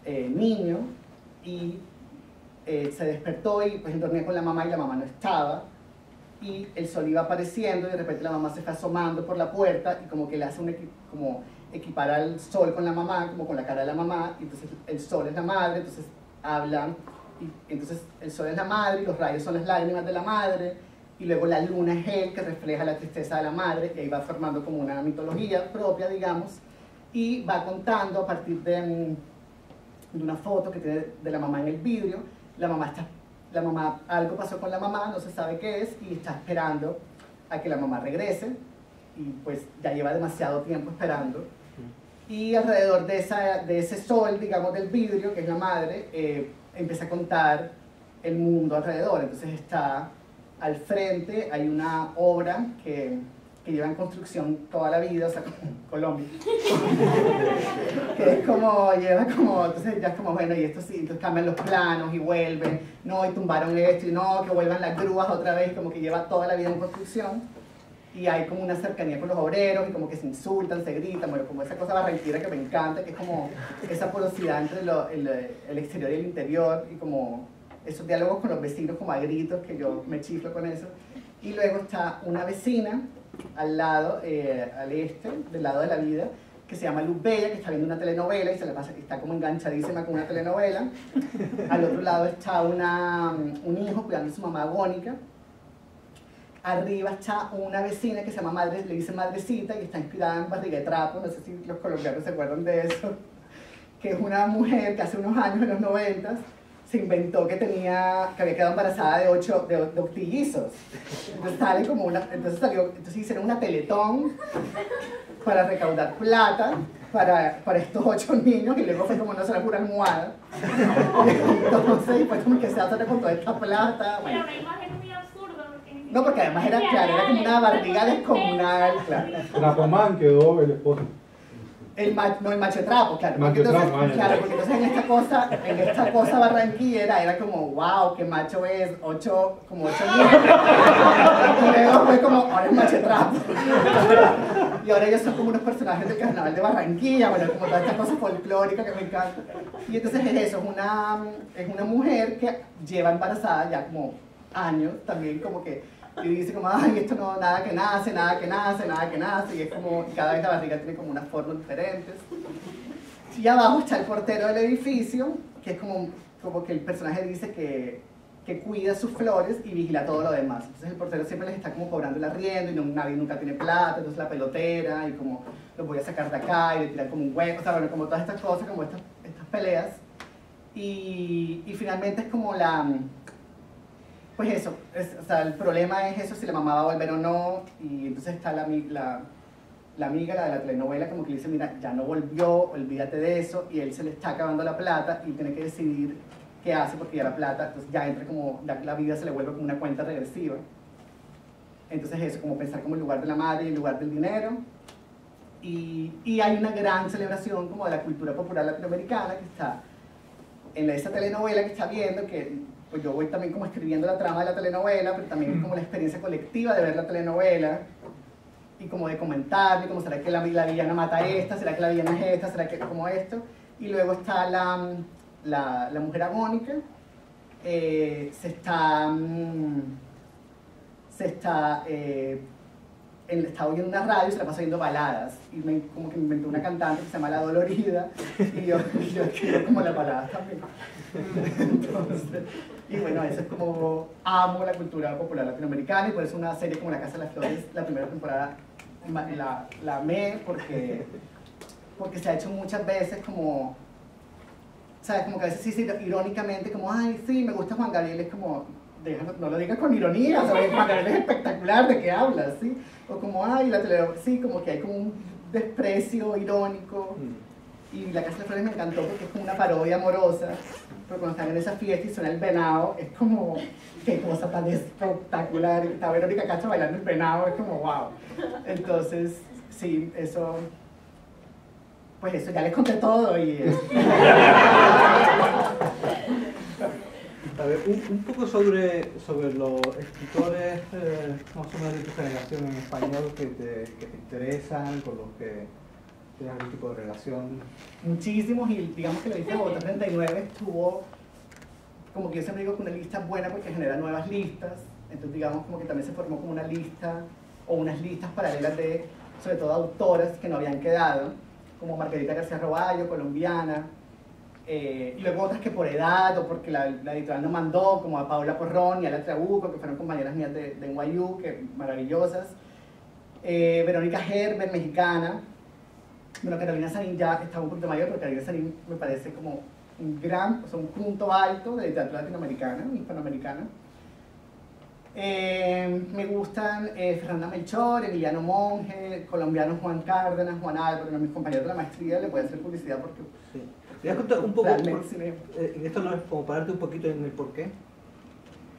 eh, niño y eh, se despertó y pues dormía con la mamá y la mamá no estaba y el sol iba apareciendo y de repente la mamá se fue asomando por la puerta y como que le hace un como equipar al sol con la mamá, como con la cara de la mamá, y entonces el sol es la madre, entonces hablan, y entonces el sol es la madre y los rayos son las lágrimas de la madre, y luego la luna es él que refleja la tristeza de la madre, y ahí va formando como una mitología propia, digamos, y va contando a partir de, mm, de una foto que tiene de la mamá en el vidrio, la mamá está, la mamá, algo pasó con la mamá, no se sabe qué es, y está esperando a que la mamá regrese, y pues ya lleva demasiado tiempo esperando. Y alrededor de, esa, de ese sol, digamos, del vidrio, que es la madre, eh, empieza a contar el mundo alrededor. Entonces está al frente, hay una obra que, que lleva en construcción toda la vida, o sea, Colombia. *laughs* que es como, lleva como, entonces ya es como, bueno, y esto sí, entonces cambian los planos y vuelven, no, y tumbaron esto, y no, que vuelvan las grúas otra vez, como que lleva toda la vida en construcción y hay como una cercanía con los obreros y como que se insultan, se gritan, bueno, como esa cosa barranquera que me encanta, que es como esa porosidad entre lo- el, el exterior y el interior y como esos diálogos con los vecinos como a gritos, que yo me chiflo con eso. Y luego está una vecina al lado, eh, al este, del lado de la vida, que se llama Luz Bella, que está viendo una telenovela y se le pasa, está como enganchadísima con una telenovela. Al otro lado está una, un hijo cuidando a su mamá agónica. Arriba está una vecina que se llama Madre, le dice Madrecita y está inspirada en Barriga de Trapo, no sé si los colombianos se acuerdan de eso, *laughs* que es una mujer que hace unos años, en los noventas, se inventó que tenía, que había quedado embarazada de ocho, de, de octillizos. Entonces sale como una, entonces salió, entonces hicieron una teletón para recaudar plata para, para estos ocho niños y luego fue como no será pura almohada. *laughs* Entonces, pues como que se hace con toda esta plata. Bueno. No, porque además era, claro, era como una barriga descomunal, claro. Trapomán quedó el esposo. El ma- no, el machetrapo, claro. Macho Porque entonces, trapo, ah, ya. claro, porque entonces en esta cosa, en esta cosa barranquillera era como, wow, qué macho es, ocho, como ocho niños. Y luego fue como, ahora es machetrapo. Y ahora ellos son como unos personajes del carnaval de Barranquilla, bueno, como toda esta cosa folclórica que me encanta. Y entonces es eso, es una, es una mujer que lleva embarazada ya como años, también como que y dice como, ay, esto no, nada que nace, nada que nace, nada que nace, y es como, cada vez la barriga tiene como unas formas diferentes. Y abajo está el portero del edificio, que es como, como que el personaje dice que, que cuida sus flores y vigila todo lo demás. Entonces el portero siempre les está como cobrando el arriendo y nadie nunca tiene plata, entonces la pelotera y como los voy a sacar de acá y le tiran como un hueco, o sea, bueno, como todas estas cosas, como estas, estas peleas. Y, y finalmente es como la, pues eso, es- o sea, el problema es eso, si la mamá va a volver o no, y entonces está la, la, la amiga, la de la telenovela, como que le dice, mira, ya no volvió, olvídate de eso, y él se le está acabando la plata y tiene que decidir qué hace porque ya la plata, entonces ya entra como, ya la vida se le vuelve como una cuenta regresiva. Entonces eso, como pensar como el lugar de la madre y el lugar del dinero. Y, y hay una gran celebración como de la cultura popular latinoamericana que está en esa telenovela que está viendo, que pues yo voy también como escribiendo la trama de la telenovela, pero también es como la experiencia colectiva de ver la telenovela y como de comentarle, como será que la, la villana mata a esta, será que la villana es esta, será que como esto. Y luego está la, la, la mujer agónica, eh, se está, mm, se está, eh, estaba oyendo una radio y se la pasa oyendo baladas. Y me, como que me inventó una cantante que se llama La Dolorida y yo, y *laughs* yo escribo como las baladas también. *laughs* Entonces, y bueno, eso es como amo la cultura popular latinoamericana y por eso una serie como La Casa de las Flores, la primera temporada la, la amé porque, porque se ha hecho muchas veces como, ¿sabes? Como que a veces sí, sí, irónicamente, como, ay, sí, me gusta Juan Gabriel, es como, déjalo, no lo digas con ironía, sea, Juan Gabriel es espectacular, ¿de qué hablas? ¿sí? O como, ay, la tele, sí, como que hay como un desprecio irónico Y La Casa de Flores me encantó porque es como una parodia amorosa, pero cuando están en esa fiesta y suena el venado, es como, qué cosa tan espectacular. Está Verónica Castro bailando el venado, es como, wow. Entonces, sí, eso, pues eso, ya les conté todo y... A ver, un, un poco sobre, sobre los escritores eh, más o menos de tu generación en español que te, que te interesan, con los que tienes algún tipo de relación. muchísimos y digamos que la lista de Bogotá 39 estuvo, como que yo siempre digo que una lista buena porque genera nuevas listas, entonces digamos como que también se formó como una lista o unas listas paralelas de, sobre todo autoras que no habían quedado, como Margarita García Roballo, colombiana, eh, y luego otras que por edad o porque la, la editorial no mandó, como a Paula Porrón y a la Trabuco, que fueron compañeras mías de, de NYU, que maravillosas, Eh, Verónica Herbert, mexicana, bueno, Carolina Sanín ya estaba un poquito mayor, pero Carolina Sanín me parece como un gran, o sea, un punto alto de literatura latinoamericana, hispanoamericana. Eh, me gustan eh, Fernanda Melchor, Emiliano Monge, colombiano Juan Cárdenas, Juan Álvaro, mis compañeros de la maestría, le voy a hacer publicidad porque Sí. ¿Me contar un poco, por- me- eh, esto no es como pararte un poquito en el porqué?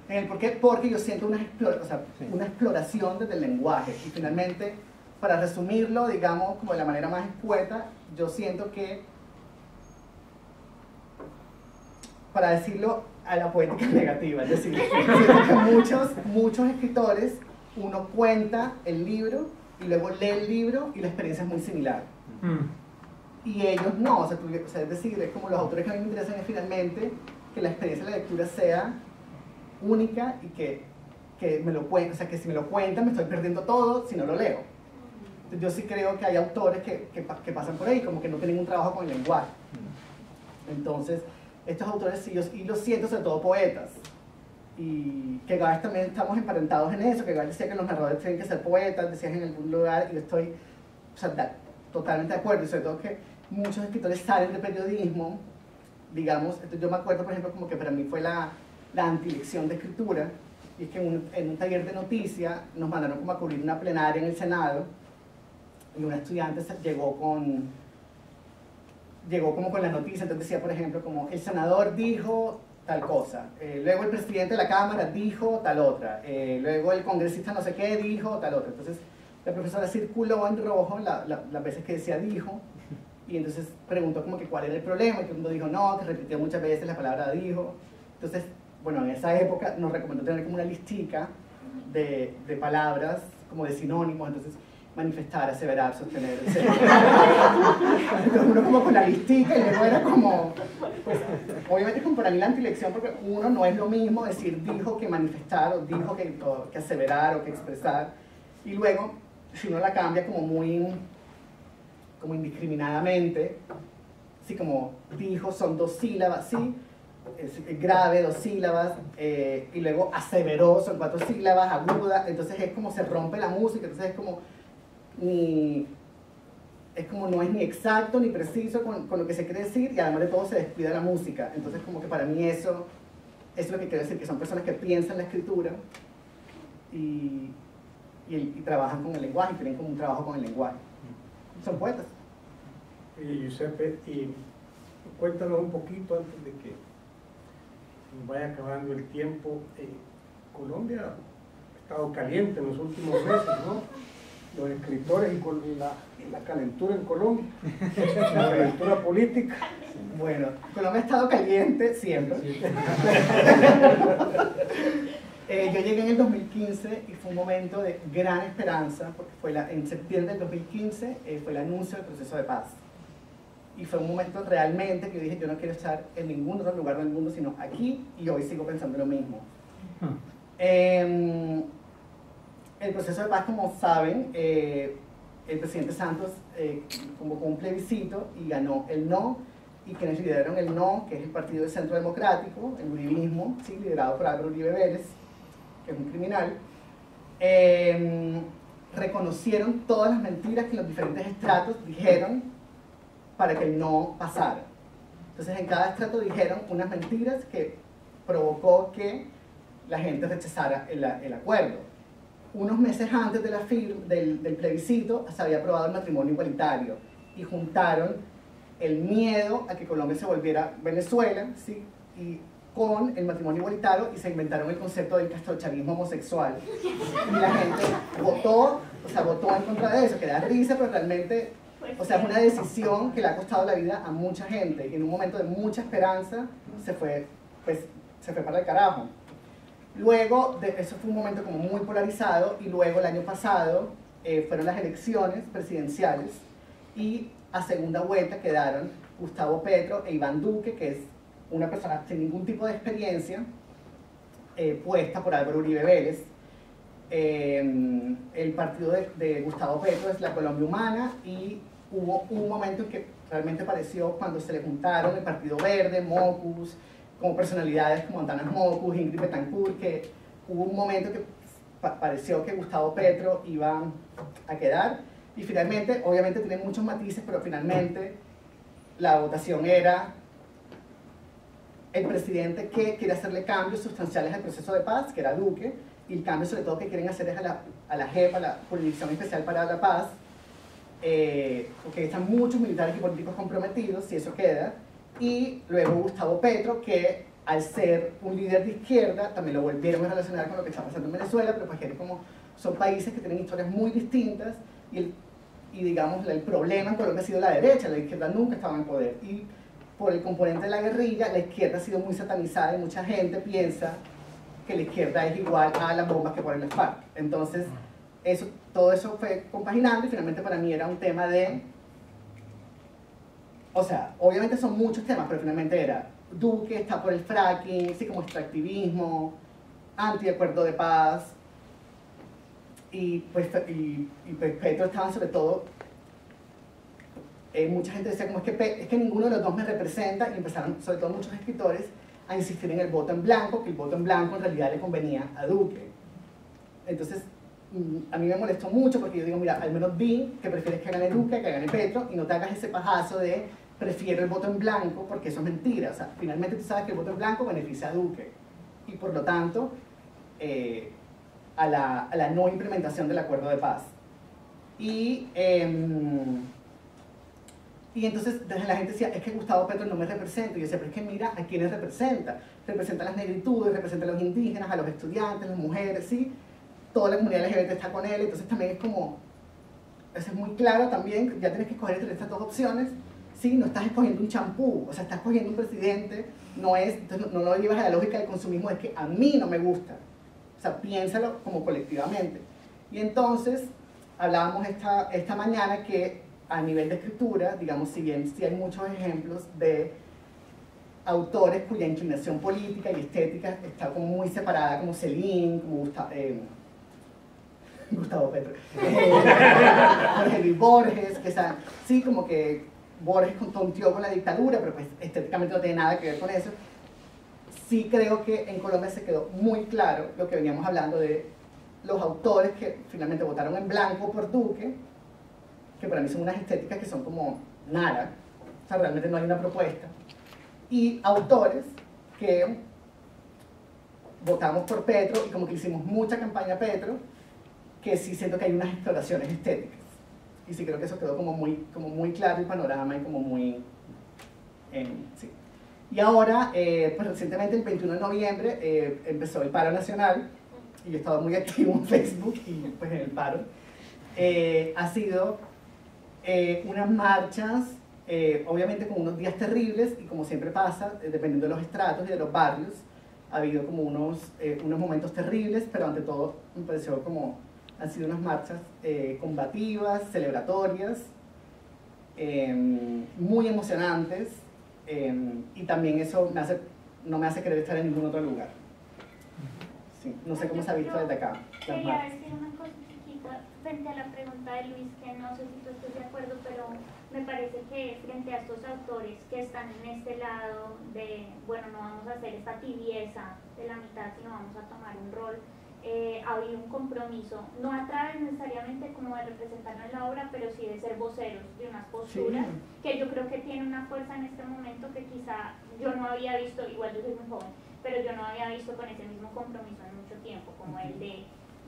En el por qué, porque yo siento una, explora- o sea, Sí. una exploración desde el lenguaje. Y finalmente, para resumirlo, digamos, como de la manera más escueta, yo siento que, para decirlo a la poética *laughs* negativa, es decir, siento que muchos, muchos escritores, uno cuenta el libro y luego lee el libro y la experiencia es muy similar. Y ellos no, o sea, tú- o sea, es decir, es como los autores que a mí me interesan es finalmente que la experiencia de la lectura sea única y que, que me lo cuenten, o sea, que si me lo cuentan me estoy perdiendo todo si no lo leo. Yo sí creo que hay autores que, que, que pasan por ahí, como que no tienen un trabajo con el lenguaje. Entonces, estos autores sí, y lo siento, sobre todo poetas. Y que Gades también estamos emparentados en eso, que Gades decía que los narradores tienen que ser poetas, decías en algún lugar, y yo estoy o sea, da- totalmente de acuerdo, y sobre todo que muchos escritores salen de periodismo, digamos, entonces yo me acuerdo, por ejemplo, como que para mí fue la, la antilección de escritura, y es que en un, en un taller de noticias nos mandaron como a cubrir una plenaria en el Senado, y una estudiante llegó con, llegó como con la noticia, entonces decía, por ejemplo, como el senador dijo tal cosa, eh, luego el presidente de la Cámara dijo tal otra, eh, luego el congresista no sé qué dijo tal otra, entonces la profesora circuló en rojo la- la- las veces que decía dijo, y entonces preguntó como que cuál era el problema, y todo el mundo dijo no, que repitió muchas veces la palabra dijo, entonces, bueno, en esa época nos recomendó tener como una listica de, de palabras, como de sinónimos, entonces manifestar, aseverar, sostener. *laughs* Entonces uno como con la listica y luego era como, pues, obviamente como para mí la antilección, porque uno no es lo mismo decir dijo que manifestar, o dijo que, que aseverar, o que expresar, y luego, si uno la cambia como muy, como indiscriminadamente, así como dijo, son dos sílabas, sí, es grave, dos sílabas, eh, y luego aseveró, son cuatro sílabas, aguda, entonces es como se rompe la música, entonces es como ni es como no es ni exacto ni preciso con, con lo que se quiere decir y además de todo se descuida la música. Entonces como que para mí eso, es lo que quiero decir, que son personas que piensan la escritura y, y, trabajan con el lenguaje, tienen como un trabajo con el lenguaje. Son poetas. Y Giuseppe, y cuéntanos un poquito antes de que vaya acabando el tiempo. eh, Colombia ha estado caliente en los últimos meses, ¿no? Los escritores y la, la calentura en Colombia, *laughs* la calentura política. Bueno, Colombia ha estado caliente siempre. *laughs* Eh, yo llegué en el 2015 y fue un momento de gran esperanza, porque fue la, en septiembre del 2015 eh, fue el anuncio del proceso de paz. Y fue un momento realmente que yo dije, yo no quiero estar en ningún otro lugar del mundo, sino aquí, y hoy sigo pensando lo mismo. Eh, el proceso de paz, como saben, eh, el presidente Santos eh, convocó un plebiscito y ganó el no, y quienes lideraron el no, que es el Partido del Centro Democrático, el uribismo, ¿sí? liderado por Álvaro Uribe Vélez, que es un criminal, eh, reconocieron todas las mentiras que los diferentes estratos dijeron para que el no pasara. Entonces en cada estrato dijeron unas mentiras que provocó que la gente rechazara el acuerdo. Unos meses antes de la fir- del, del plebiscito se había aprobado el matrimonio igualitario y juntaron el miedo a que Colombia se volviera Venezuela, ¿sí? Y con el matrimonio igualitario y se inventaron el concepto del castrochavismo homosexual. Y la gente votó, o sea, votó en contra de eso, que da risa, pero realmente, o sea, es una decisión que le ha costado la vida a mucha gente y en un momento de mucha esperanza se fue, pues, se fue para el carajo. Luego, de, eso fue un momento como muy polarizado y luego el año pasado eh, fueron las elecciones presidenciales y a segunda vuelta quedaron Gustavo Petro e Iván Duque, que es una persona sin ningún tipo de experiencia, eh, puesta por Álvaro Uribe Vélez. Eh, el partido de, de, Gustavo Petro es la Colombia Humana y hubo un momento en que realmente pareció cuando se le juntaron el Partido Verde, Mocus, como personalidades como Antanas Mocus, Ingrid Betancourt, que hubo un momento que pareció que Gustavo Petro iba a quedar. Y finalmente, obviamente tiene muchos matices, pero finalmente la votación era el presidente que quiere hacerle cambios sustanciales al proceso de paz, que era Duque, y el cambio sobre todo que quieren hacer es a la, a la JEP, a la Jurisdicción Especial para la Paz, eh, porque están muchos militares y políticos comprometidos, si eso queda, y luego Gustavo Petro, que al ser un líder de izquierda, también lo volvieron a relacionar con lo que está pasando en Venezuela, pero pues como son países que tienen historias muy distintas, y, el, y digamos, el problema en Colombia ha sido la derecha, la izquierda nunca estaba en poder, y por el componente de la guerrilla, la izquierda ha sido muy satanizada y mucha gente piensa que la izquierda es igual a las bombas que ponen las FARC. Entonces, eso, todo eso fue compaginando y finalmente para mí era un tema de... O sea, obviamente son muchos temas, pero finalmente era Duque está por el fracking, así como extractivismo, antiacuerdo de paz, y pues, y, pues Petro estaba sobre todo eh, mucha gente decía como es que, es que ninguno de los dos me representa y empezaron, sobre todo muchos escritores, a insistir en el voto en blanco, que el voto en blanco en realidad le convenía a Duque. Entonces, a mí me molestó mucho porque yo digo, mira, al menos vi que prefieres que gane Duque, que gane Petro, y no te hagas ese pajazo de prefiero el voto en blanco, porque eso es mentira. O sea, finalmente tú sabes que el voto en blanco beneficia a Duque. Y por lo tanto, eh, a, la, a, la, no implementación del acuerdo de paz. Y... Eh, y entonces la gente decía, es que Gustavo Petro no me representa. Y yo decía, pero es que mira a quiénes representa. Representa a las negritudes, representa a los indígenas, a los estudiantes, a las mujeres, ¿sí? Toda la comunidad LGBT está con él, entonces también es como, eso es muy claro también, ya tienes que escoger entre estas dos opciones, ¿sí? No estás escogiendo un champú, o sea, estás escogiendo un presidente, no es, entonces no, lo llevas a la lógica del consumismo, es que a mí no me gusta. O sea, piénsalo como colectivamente. Y entonces, hablábamos esta, esta mañana que a nivel de escritura, digamos, si bien sí hay muchos ejemplos de autores cuya inclinación política y estética está como muy separada, como Celine, como eh, Gustavo Petro, eh, Jorge Luis Borges, que sea, sí, como que Borges tonteó con la dictadura, pero pues estéticamente no tiene nada que ver con eso. Sí creo que en Colombia se quedó muy claro lo que veníamos hablando de los autores que finalmente votaron en blanco por Duque, que para mí son unas estéticas que son como nada, o sea, realmente no hay una propuesta, y autores que votamos por Petro y como que hicimos mucha campaña a Petro, que sí siento que hay unas exploraciones estéticas. Y sí creo que eso quedó como muy, como muy claro el panorama y como muy... Eh, sí. Y ahora, eh, pues recientemente el 21 de noviembre eh, empezó el paro nacional y yo he estado muy activo en Facebook y pues en el paro. Eh, ha sido eh, unas marchas, eh, obviamente con unos días terribles y como siempre pasa, dependiendo de los estratos y de los barrios, ha habido como unos, unos momentos terribles, pero ante todo me pareció como han sido unas marchas combativas, celebratorias, muy emocionantes y también eso me hace, no me hace querer estar en ningún otro lugar. Sí, no sé cómo se ha visto desde acá. Quería decir una cosa chiquita frente a la pregunta de Luis, que no sé si tú estás de acuerdo, pero me parece que frente a estos autores que están en este lado de, bueno, no vamos a hacer esta tibieza de la mitad, sino vamos a tomar un rol, eh, ha habido un compromiso, no a través necesariamente como de representarnos en la obra, pero sí de ser voceros de unas posturas, sí. que yo creo que tiene una fuerza en este momento que quizá yo no había visto, igual yo soy muy joven, pero yo no había visto con ese mismo compromiso en mucho tiempo, como el de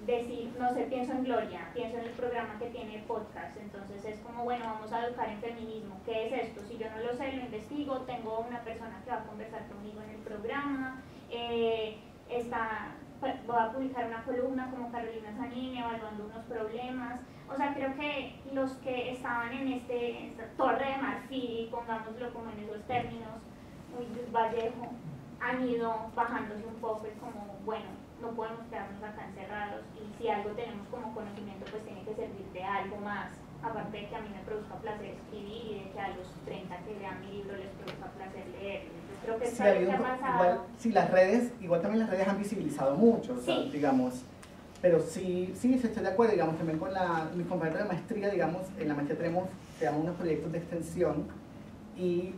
decir, no sé, pienso en Gloria, pienso en el programa que tiene podcast, entonces es como, bueno, vamos a educar en feminismo, ¿qué es esto? Si yo no lo sé, lo investigo, tengo una persona que va a conversar conmigo en el programa, eh, está, voy a publicar una columna como Carolina Zanini evaluando unos problemas, o sea, creo que los que estaban en, este, esta torre de marfil, pongámoslo como en esos términos, muy Vallejo, han ido bajándose un poco, es como, bueno, no podemos quedarnos acá encerrados y si algo tenemos como conocimiento pues tiene que servir de algo más, aparte de que a mí me produzca placer escribir y de que a los 30 que lean mi libro les produzca placer leer. Creo que Sí, ha habido igual, sí, las redes, igual también las redes han visibilizado mucho, o sea, Sí. digamos, pero sí, sí, sí, estoy de acuerdo, digamos, también con la, mis compañeros de maestría, digamos, en la maestría tenemos, tenemos unos proyectos de extensión y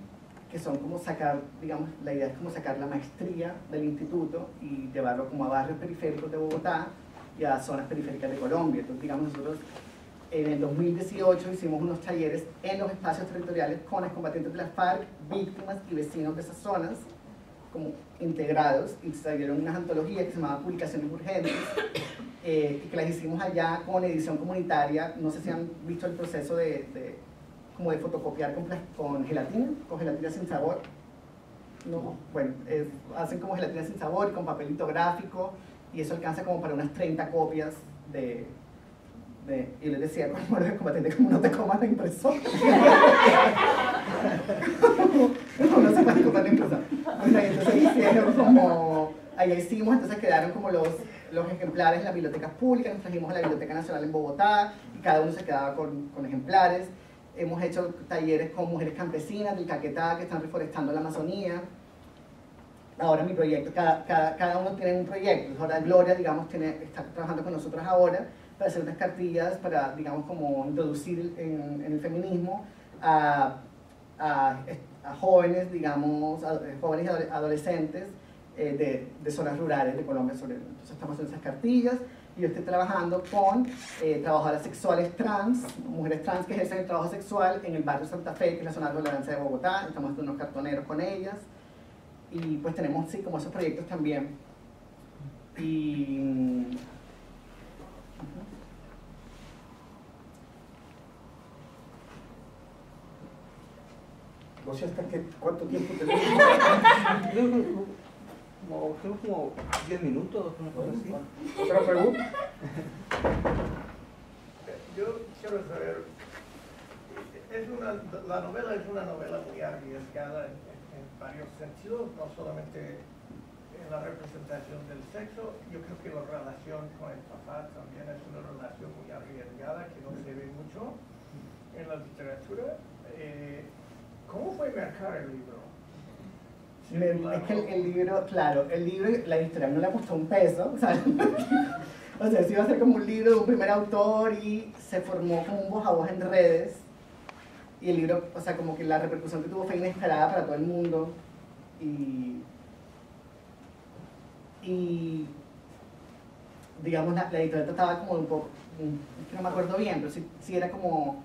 que son como sacar, digamos, la idea es como sacar la maestría del instituto y llevarlo como a barrios periféricos de Bogotá y a zonas periféricas de Colombia. Entonces, digamos, nosotros en el 2018 hicimos unos talleres en los espacios territoriales con excombatientes de las FARC, víctimas y vecinos de esas zonas, como integrados, y salieron unas antologías que se llamaban Publicaciones Urgentes, *coughs* eh, y que las hicimos allá con edición comunitaria. No sé si han visto el proceso de, de- como de fotocopiar con, gelatina, con gelatina sin sabor. No, bueno, es- hacen como gelatina sin sabor con papelito gráfico, y eso alcanza como para unas 30 copias de, y les decía como los combatientes *laughs* como no te comas la impresora no, no se puede comer la impresora entonces hicieron como allá hicimos entonces quedaron como los los ejemplares en las bibliotecas públicas nos trajimos a la Biblioteca Nacional en Bogotá y cada uno se quedaba con, con ejemplares. Hemos hecho talleres con mujeres campesinas del Caquetá que están reforestando la Amazonía. Ahora mi proyecto, cada, cada, cada uno tiene un proyecto. Ahora Gloria, digamos, tiene, está trabajando con nosotros ahora para hacer unas cartillas, para, digamos, como introducir en, en el feminismo a, a, a jóvenes, digamos, a- jóvenes y adole- adolescentes eh, de, de zonas rurales de Colombia sobre Entonces estamos haciendo esas cartillas y yo estoy trabajando con eh, trabajadoras sexuales trans, mujeres trans que ejercen el trabajo sexual en el barrio Santa Fe, que es la zona de tolerancia de Bogotá. Estamos haciendo unos cartoneros con ellas. Y pues tenemos sí como esos proyectos también. Y No sé hasta qué, cuánto tiempo tenemos. Creo que como, creo como 10 minutos, una cosa así. Otra pregunta. Yo quiero saber, es una, la novela es una novela muy arriesgada en varios sentidos, no solamente en la representación del sexo, yo creo que la relación con el papá también es una relación muy arriesgada que no se ve mucho en la literatura. Eh, ¿Cómo fue marcar el libro? me- es que el, libro, claro, el libro, la editorial no le costó un peso, o sea, *laughs* o sea, sí iba a ser como un libro de un primer autor y se formó como un voz a voz en redes y el libro, o sea, como que la repercusión que tuvo fue inesperada para todo el mundo y, y digamos, la, editorial trataba como un poco, es que no me acuerdo bien, pero sí, sí era como,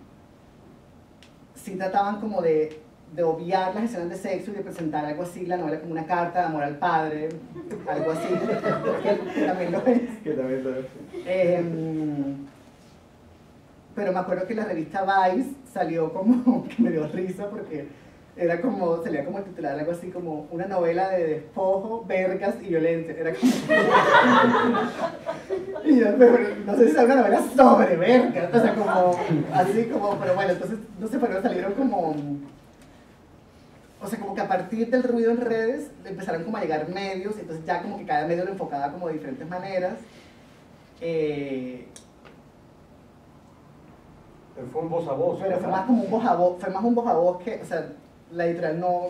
sí trataban como de, de obviar las escenas de sexo y de presentar algo así, la novela como una carta de amor al padre, algo así, *laughs* que, también lo es. Que también lo es. Em, pero me acuerdo que la revista Vice salió como, *laughs* que me dio risa porque era como, salía como titular algo así como una novela de despojo, vergas y violencia. Era como... *laughs* y yo, pero no sé si es una novela sobre vergas, o sea, como, así como, pero bueno, entonces, no sé, pero salieron como... O sea, como que a partir del ruido en redes empezaron como a llegar medios, entonces ya como que cada medio lo enfocaba como de diferentes maneras. Eh, Pero fue un voz a voz. pero fue más como un voz a voz, fue más un voz a voz que, o sea, la editorial no,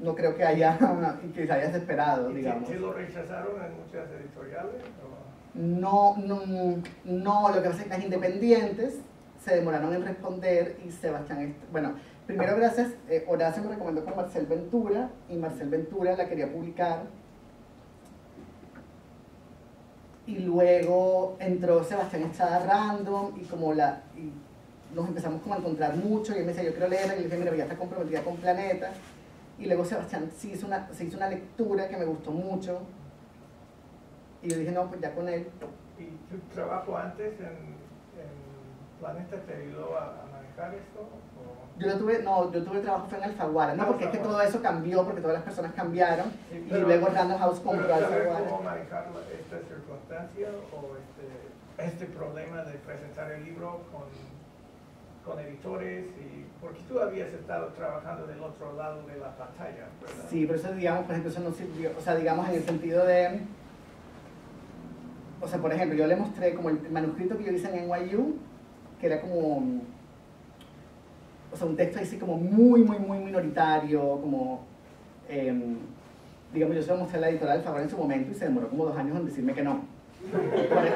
no creo que haya, *laughs* que se haya desesperado, ¿Y digamos. te lo rechazaron en muchas editoriales? o? No, no, no, lo que pasa es que las independientes se demoraron en responder y Sebastián, bueno, primero gracias, eh, Horacio me recomendó con Marcel Ventura y Marcel Ventura la quería publicar. Y luego entró Sebastián Estrada Random y como la, y nos empezamos como a encontrar mucho y él me decía, yo quiero leerla y le dije, mira, ya está comprometida con Planeta. Y luego Sebastián sí hizo una, se hizo una lectura que me gustó mucho y yo dije, no, pues ya con él. ¿Y tu trabajo antes en, Planeta te ayudó a, a manejar esto? o- Yo no tuve, no, yo tuve trabajo fue en Alfaguara, no, porque es que todo eso cambió, porque todas las personas cambiaron, Sí, y pero- luego Random House compró Alfaguara. cómo manejar esta circunstancia o este, este problema de presentar el libro con, con editores y porque tú habías estado trabajando del otro lado de la pantalla, ¿verdad? Sí, pero eso, digamos, por ejemplo, eso no sirvió, o sea, digamos, en el sentido de, o sea, por ejemplo, yo le mostré como el manuscrito que yo hice en NYU, que era como, o sea, un texto así como muy, muy, muy minoritario, como, em, digamos, yo se lo mostré a la editorial Alfaguara en su momento y se demoró como dos años en decirme que no.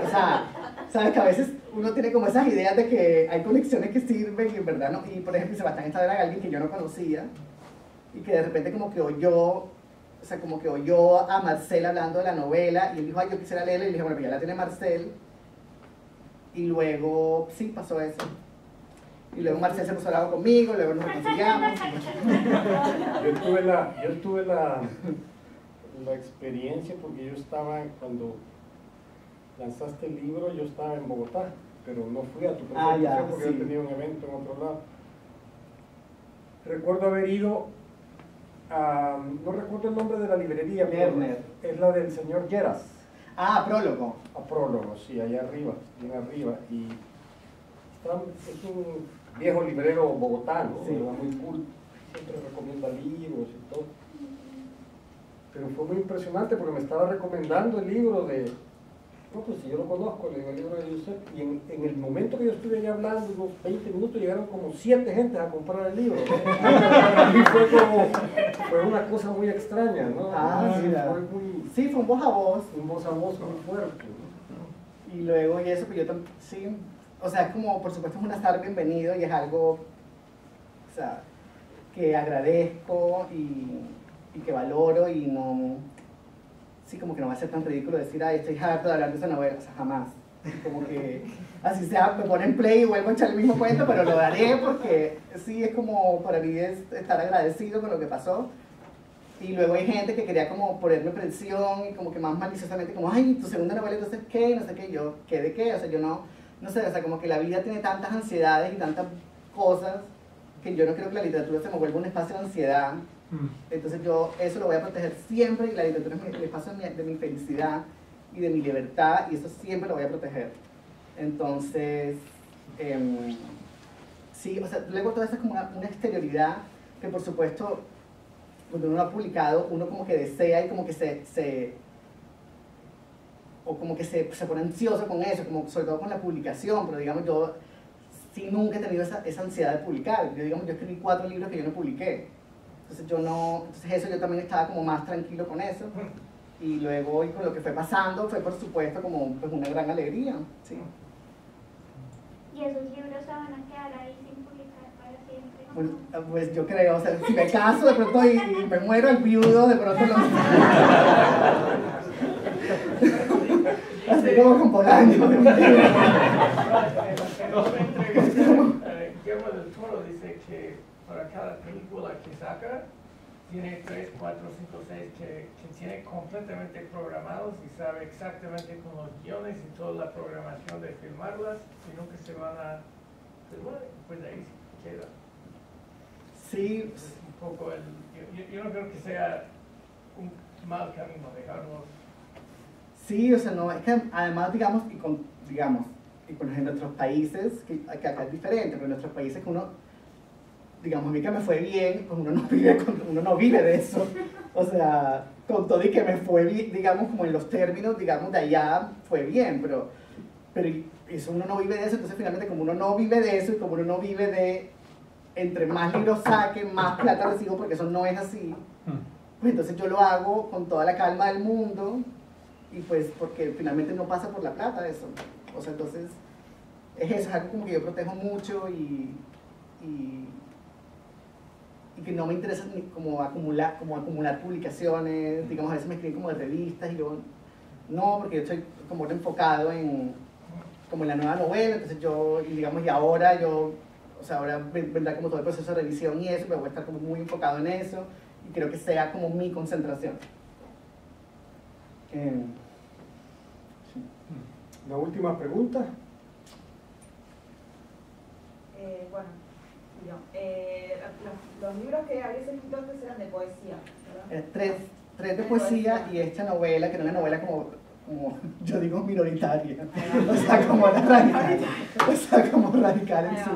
O sea, sabes que a veces uno tiene como esas ideas de que hay conexiones que sirven y en verdad no. Y por ejemplo, Sebastián estaba era alguien que yo no conocía y que de repente como que oyó, o sea, como que oyó a Marcel hablando de la novela y él dijo, ay, yo quisiera leerla y le dije, bueno, ya la tiene Marcel. Y luego, sí, pasó eso. Y luego Marcel se puso al lado conmigo, luego nos reconciliamos. Yo tuve la, yo tuve la, la experiencia porque yo estaba cuando lanzaste el libro, yo estaba en Bogotá, pero no fui a tu Ah, presentación ya, porque sí. yo tenía un evento en otro lado. Recuerdo haber ido a, no recuerdo el nombre de la librería, pero es la del señor Lleras, Ah, prólogo. a prólogo, sí, allá arriba, bien arriba. Y es un viejo librero bogotano, muy cool, siempre recomienda libros y todo. Pero fue muy impresionante porque me estaba recomendando el libro de, no, pues si yo lo conozco, le digo el libro de Yusef, y en, en el momento que yo estuve allá hablando, unos 20 minutos, llegaron como 7 gentes a comprar el libro. fue como, fue una cosa muy extraña, ¿no? Ah, Sí, fue muy, Sí, fue un voz a voz. un voz a voz muy fuerte. ¿no? Y luego, y eso, pues yo también, sí, o sea, es como, por supuesto, es un estar bienvenido y es algo, o sea, que agradezco y, y que valoro y no, sí, como que no va a ser tan ridículo decir, ay, estoy harto de hablar de esa novela, o sea, jamás. Como que, así sea, me ponen play y vuelvo a echar el mismo cuento, pero lo daré porque sí, es como, para mí es estar agradecido con lo que pasó. Y luego hay gente que quería como ponerme presión y como que más maliciosamente como, ay, tu segunda novela, entonces qué, no sé qué, yo, ¿qué de qué? O sea, yo no, no sé, o sea, como que la vida tiene tantas ansiedades y tantas cosas que yo no creo que la literatura se me vuelva un espacio de ansiedad. Entonces yo eso lo voy a proteger siempre y la literatura es mi- el espacio de mi, de mi felicidad y de mi libertad y eso siempre lo voy a proteger. Entonces, em, sí, o sea, luego todo eso es como una, una exterioridad que por supuesto cuando uno ha publicado, uno como que desea y como que se, se o como que se, se pone ansioso con eso, como sobre todo con la publicación, pero digamos yo sí nunca he tenido esa, esa ansiedad de publicar. Yo digamos, yo escribí cuatro libros que yo no publiqué. Entonces yo no, entonces eso yo también estaba como más tranquilo con eso. Y luego y con lo que fue pasando fue por supuesto como pues, una gran alegría. Sí. Y esos libros se van a quedar ahí sin publicar para siempre. Pues, pues yo creo, o sea, si me caso de pronto y, y me muero el viudo, de pronto lo... *laughs* *laughs* *laughs* Así como con Polanco. En *laughs* una entrevista, Guillermo del Toro dice que para cada película que saca, tiene 3, 4, 5, 6 que, que tiene completamente programados y sabe exactamente con los guiones y toda la programación de filmarlas, sino que se van a filmar, pues ahí se queda. Sí, Es un poco el, yo no creo que sea un mal camino dejarlos. Sí, o sea, no, es que además, digamos, y con, digamos, y por ejemplo, en otros países, que, que acá es diferente, pero en nuestros países que uno, digamos, a mí que me fue bien, pues uno no *laughs* vive, con- uno no vive de eso. O sea, con todo y que me fue bien, digamos, como en los términos, digamos, de allá fue bien, pero, pero eso uno no vive de eso, entonces finalmente como uno no vive de eso y como uno no vive de, entre más libros saquen, más plata recibo, porque eso no es así, pues entonces yo lo hago con toda la calma del mundo y pues porque finalmente no pasa por la plata eso. O sea, entonces es eso, es algo como que yo protejo mucho y, y, que no me interesa ni como acumular, como acumular publicaciones, digamos, a veces me escriben como de revistas y yo, no, porque yo estoy como enfocado en, como en la nueva novela, entonces yo, digamos, y ahora yo, o sea, ahora ven- vendrá como todo el proceso de revisión y eso, pero voy a estar como muy enfocado en eso y creo que sea como mi concentración. Em, Una última pregunta. Eh, bueno, yo, eh, los, los libros que habías escrito antes eran de poesía, ¿verdad? Eh, tres, tres de poesía y esta novela, que era una novela como, como *laughs* yo digo, minoritaria. *laughs* O sea, como radical. O sea, como radical en su...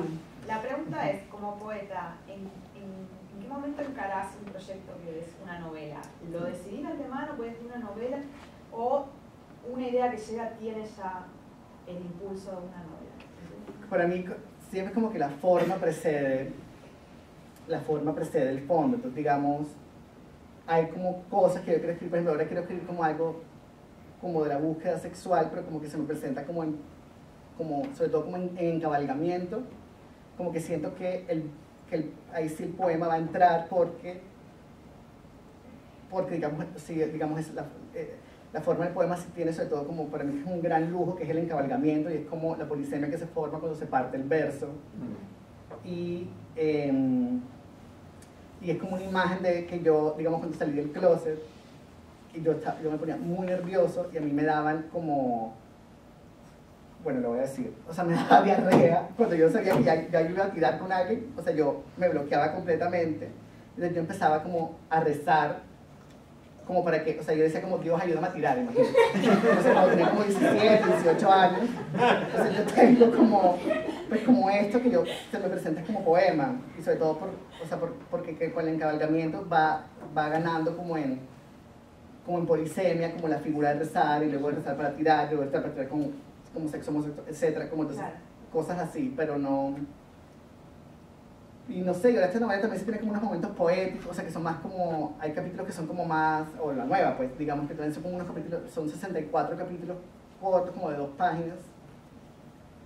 La pregunta es, como poeta, ¿en, en, en qué momento encarás un proyecto que es una novela? ¿Lo decidís de antemano, puedes ser una novela? ¿O una idea que llega tiene ya el impulso de una novela? Para mí siempre es como que la forma precede, la forma precede el fondo. Entonces, digamos, hay como cosas que yo quiero escribir, por ejemplo, ahora quiero escribir como algo como de la búsqueda sexual, pero como que se me presenta como en, como, sobre todo como en, en encabalgamiento, como que siento que, el, que ahí sí el poema va a entrar porque, porque digamos, sí, digamos es la, eh, la forma del poema sí tiene sobre todo como para mí es un gran lujo, que es el encabalgamiento y es como la polisemia que se forma cuando se parte el verso. Y, em, y es como una imagen de que yo, digamos, cuando salí del closet, y yo, esta- yo me ponía muy nervioso y a mí me daban como, bueno, lo voy a decir, o sea, me *laughs* daba diarrea cuando yo sabía que ya, ya yo iba a tirar con alguien, o sea, yo me bloqueaba completamente, entonces yo empezaba como a rezar, como para que, o sea, yo decía como, Dios, ayúdame a tirar, imagínate. *laughs* Entonces, cuando tenía como 17, 18 años, entonces yo tengo como, pues como esto que yo, se me presenta como poema, y sobre todo por, o sea, por- porque que con el encabalgamiento va, va ganando como en, como en polisemia, como la figura de rezar, y luego de rezar para tirar, y luego de rezar para tirar como, como sexo homosexual, etcétera, como entonces, cosas así, pero no... Y no sé, esta novela también se tiene como unos momentos poéticos, o sea, que son más como, hay capítulos que son como más, o la nueva, pues, digamos que también son como unos capítulos, son 64 capítulos cortos, como de dos páginas,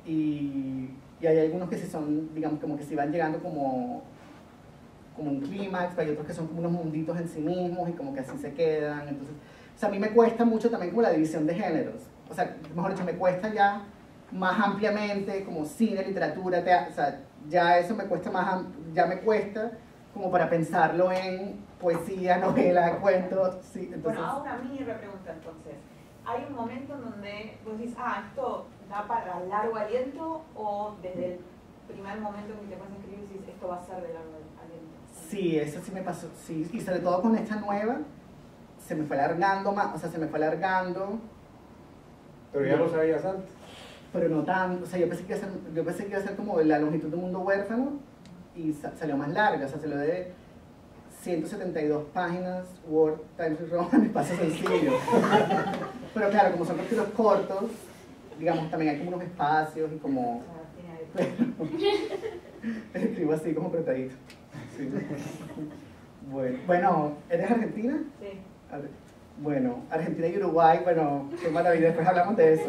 y, y hay algunos que sí son, digamos, como que sí van llegando como, como un clímax, pero hay otros que son como unos munditos en sí mismos y como que así se quedan, entonces, o sea, a mí me cuesta mucho también como la división de géneros, o sea, mejor dicho, me cuesta ya más ampliamente, como cine, literatura, teatro, o sea, ya eso me cuesta más, am- ya me cuesta como para pensarlo en poesía, *laughs* novela, cuentos, sí, entonces... Bueno, hago una mini repregunta entonces. ¿Hay un momento en donde vos dices, ah, esto da para largo aliento o desde el primer momento en que te pones a escribir dices, esto va a ser de largo aliento? Sí, eso sí me pasó, sí, y sobre todo con esta nueva, se me fue alargando más, o sea, se me fue alargando, Pero ya lo sabías antes. Pero no tanto, o sea, yo pensé que iba a ser, yo pensé que iba a ser como la longitud de un mundo huérfano, y sa- salió más larga, o sea, salió de 172 páginas, Word, Times Roman, *laughs* espacio sencillo. pero claro, como son capítulos cortos, digamos, también hay como unos espacios y como... O sea, tiene algo. Escribo así como apretadito. Sí. Bueno, bueno, ¿eres argentina? Sí. Bueno, Argentina y Uruguay, bueno, qué maravilla, después hablamos de eso.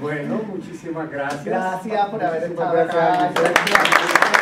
Bueno, muchísimas gracias. Gracias por haber Muchísimas estado acá. gracias, Giselle. Gracias.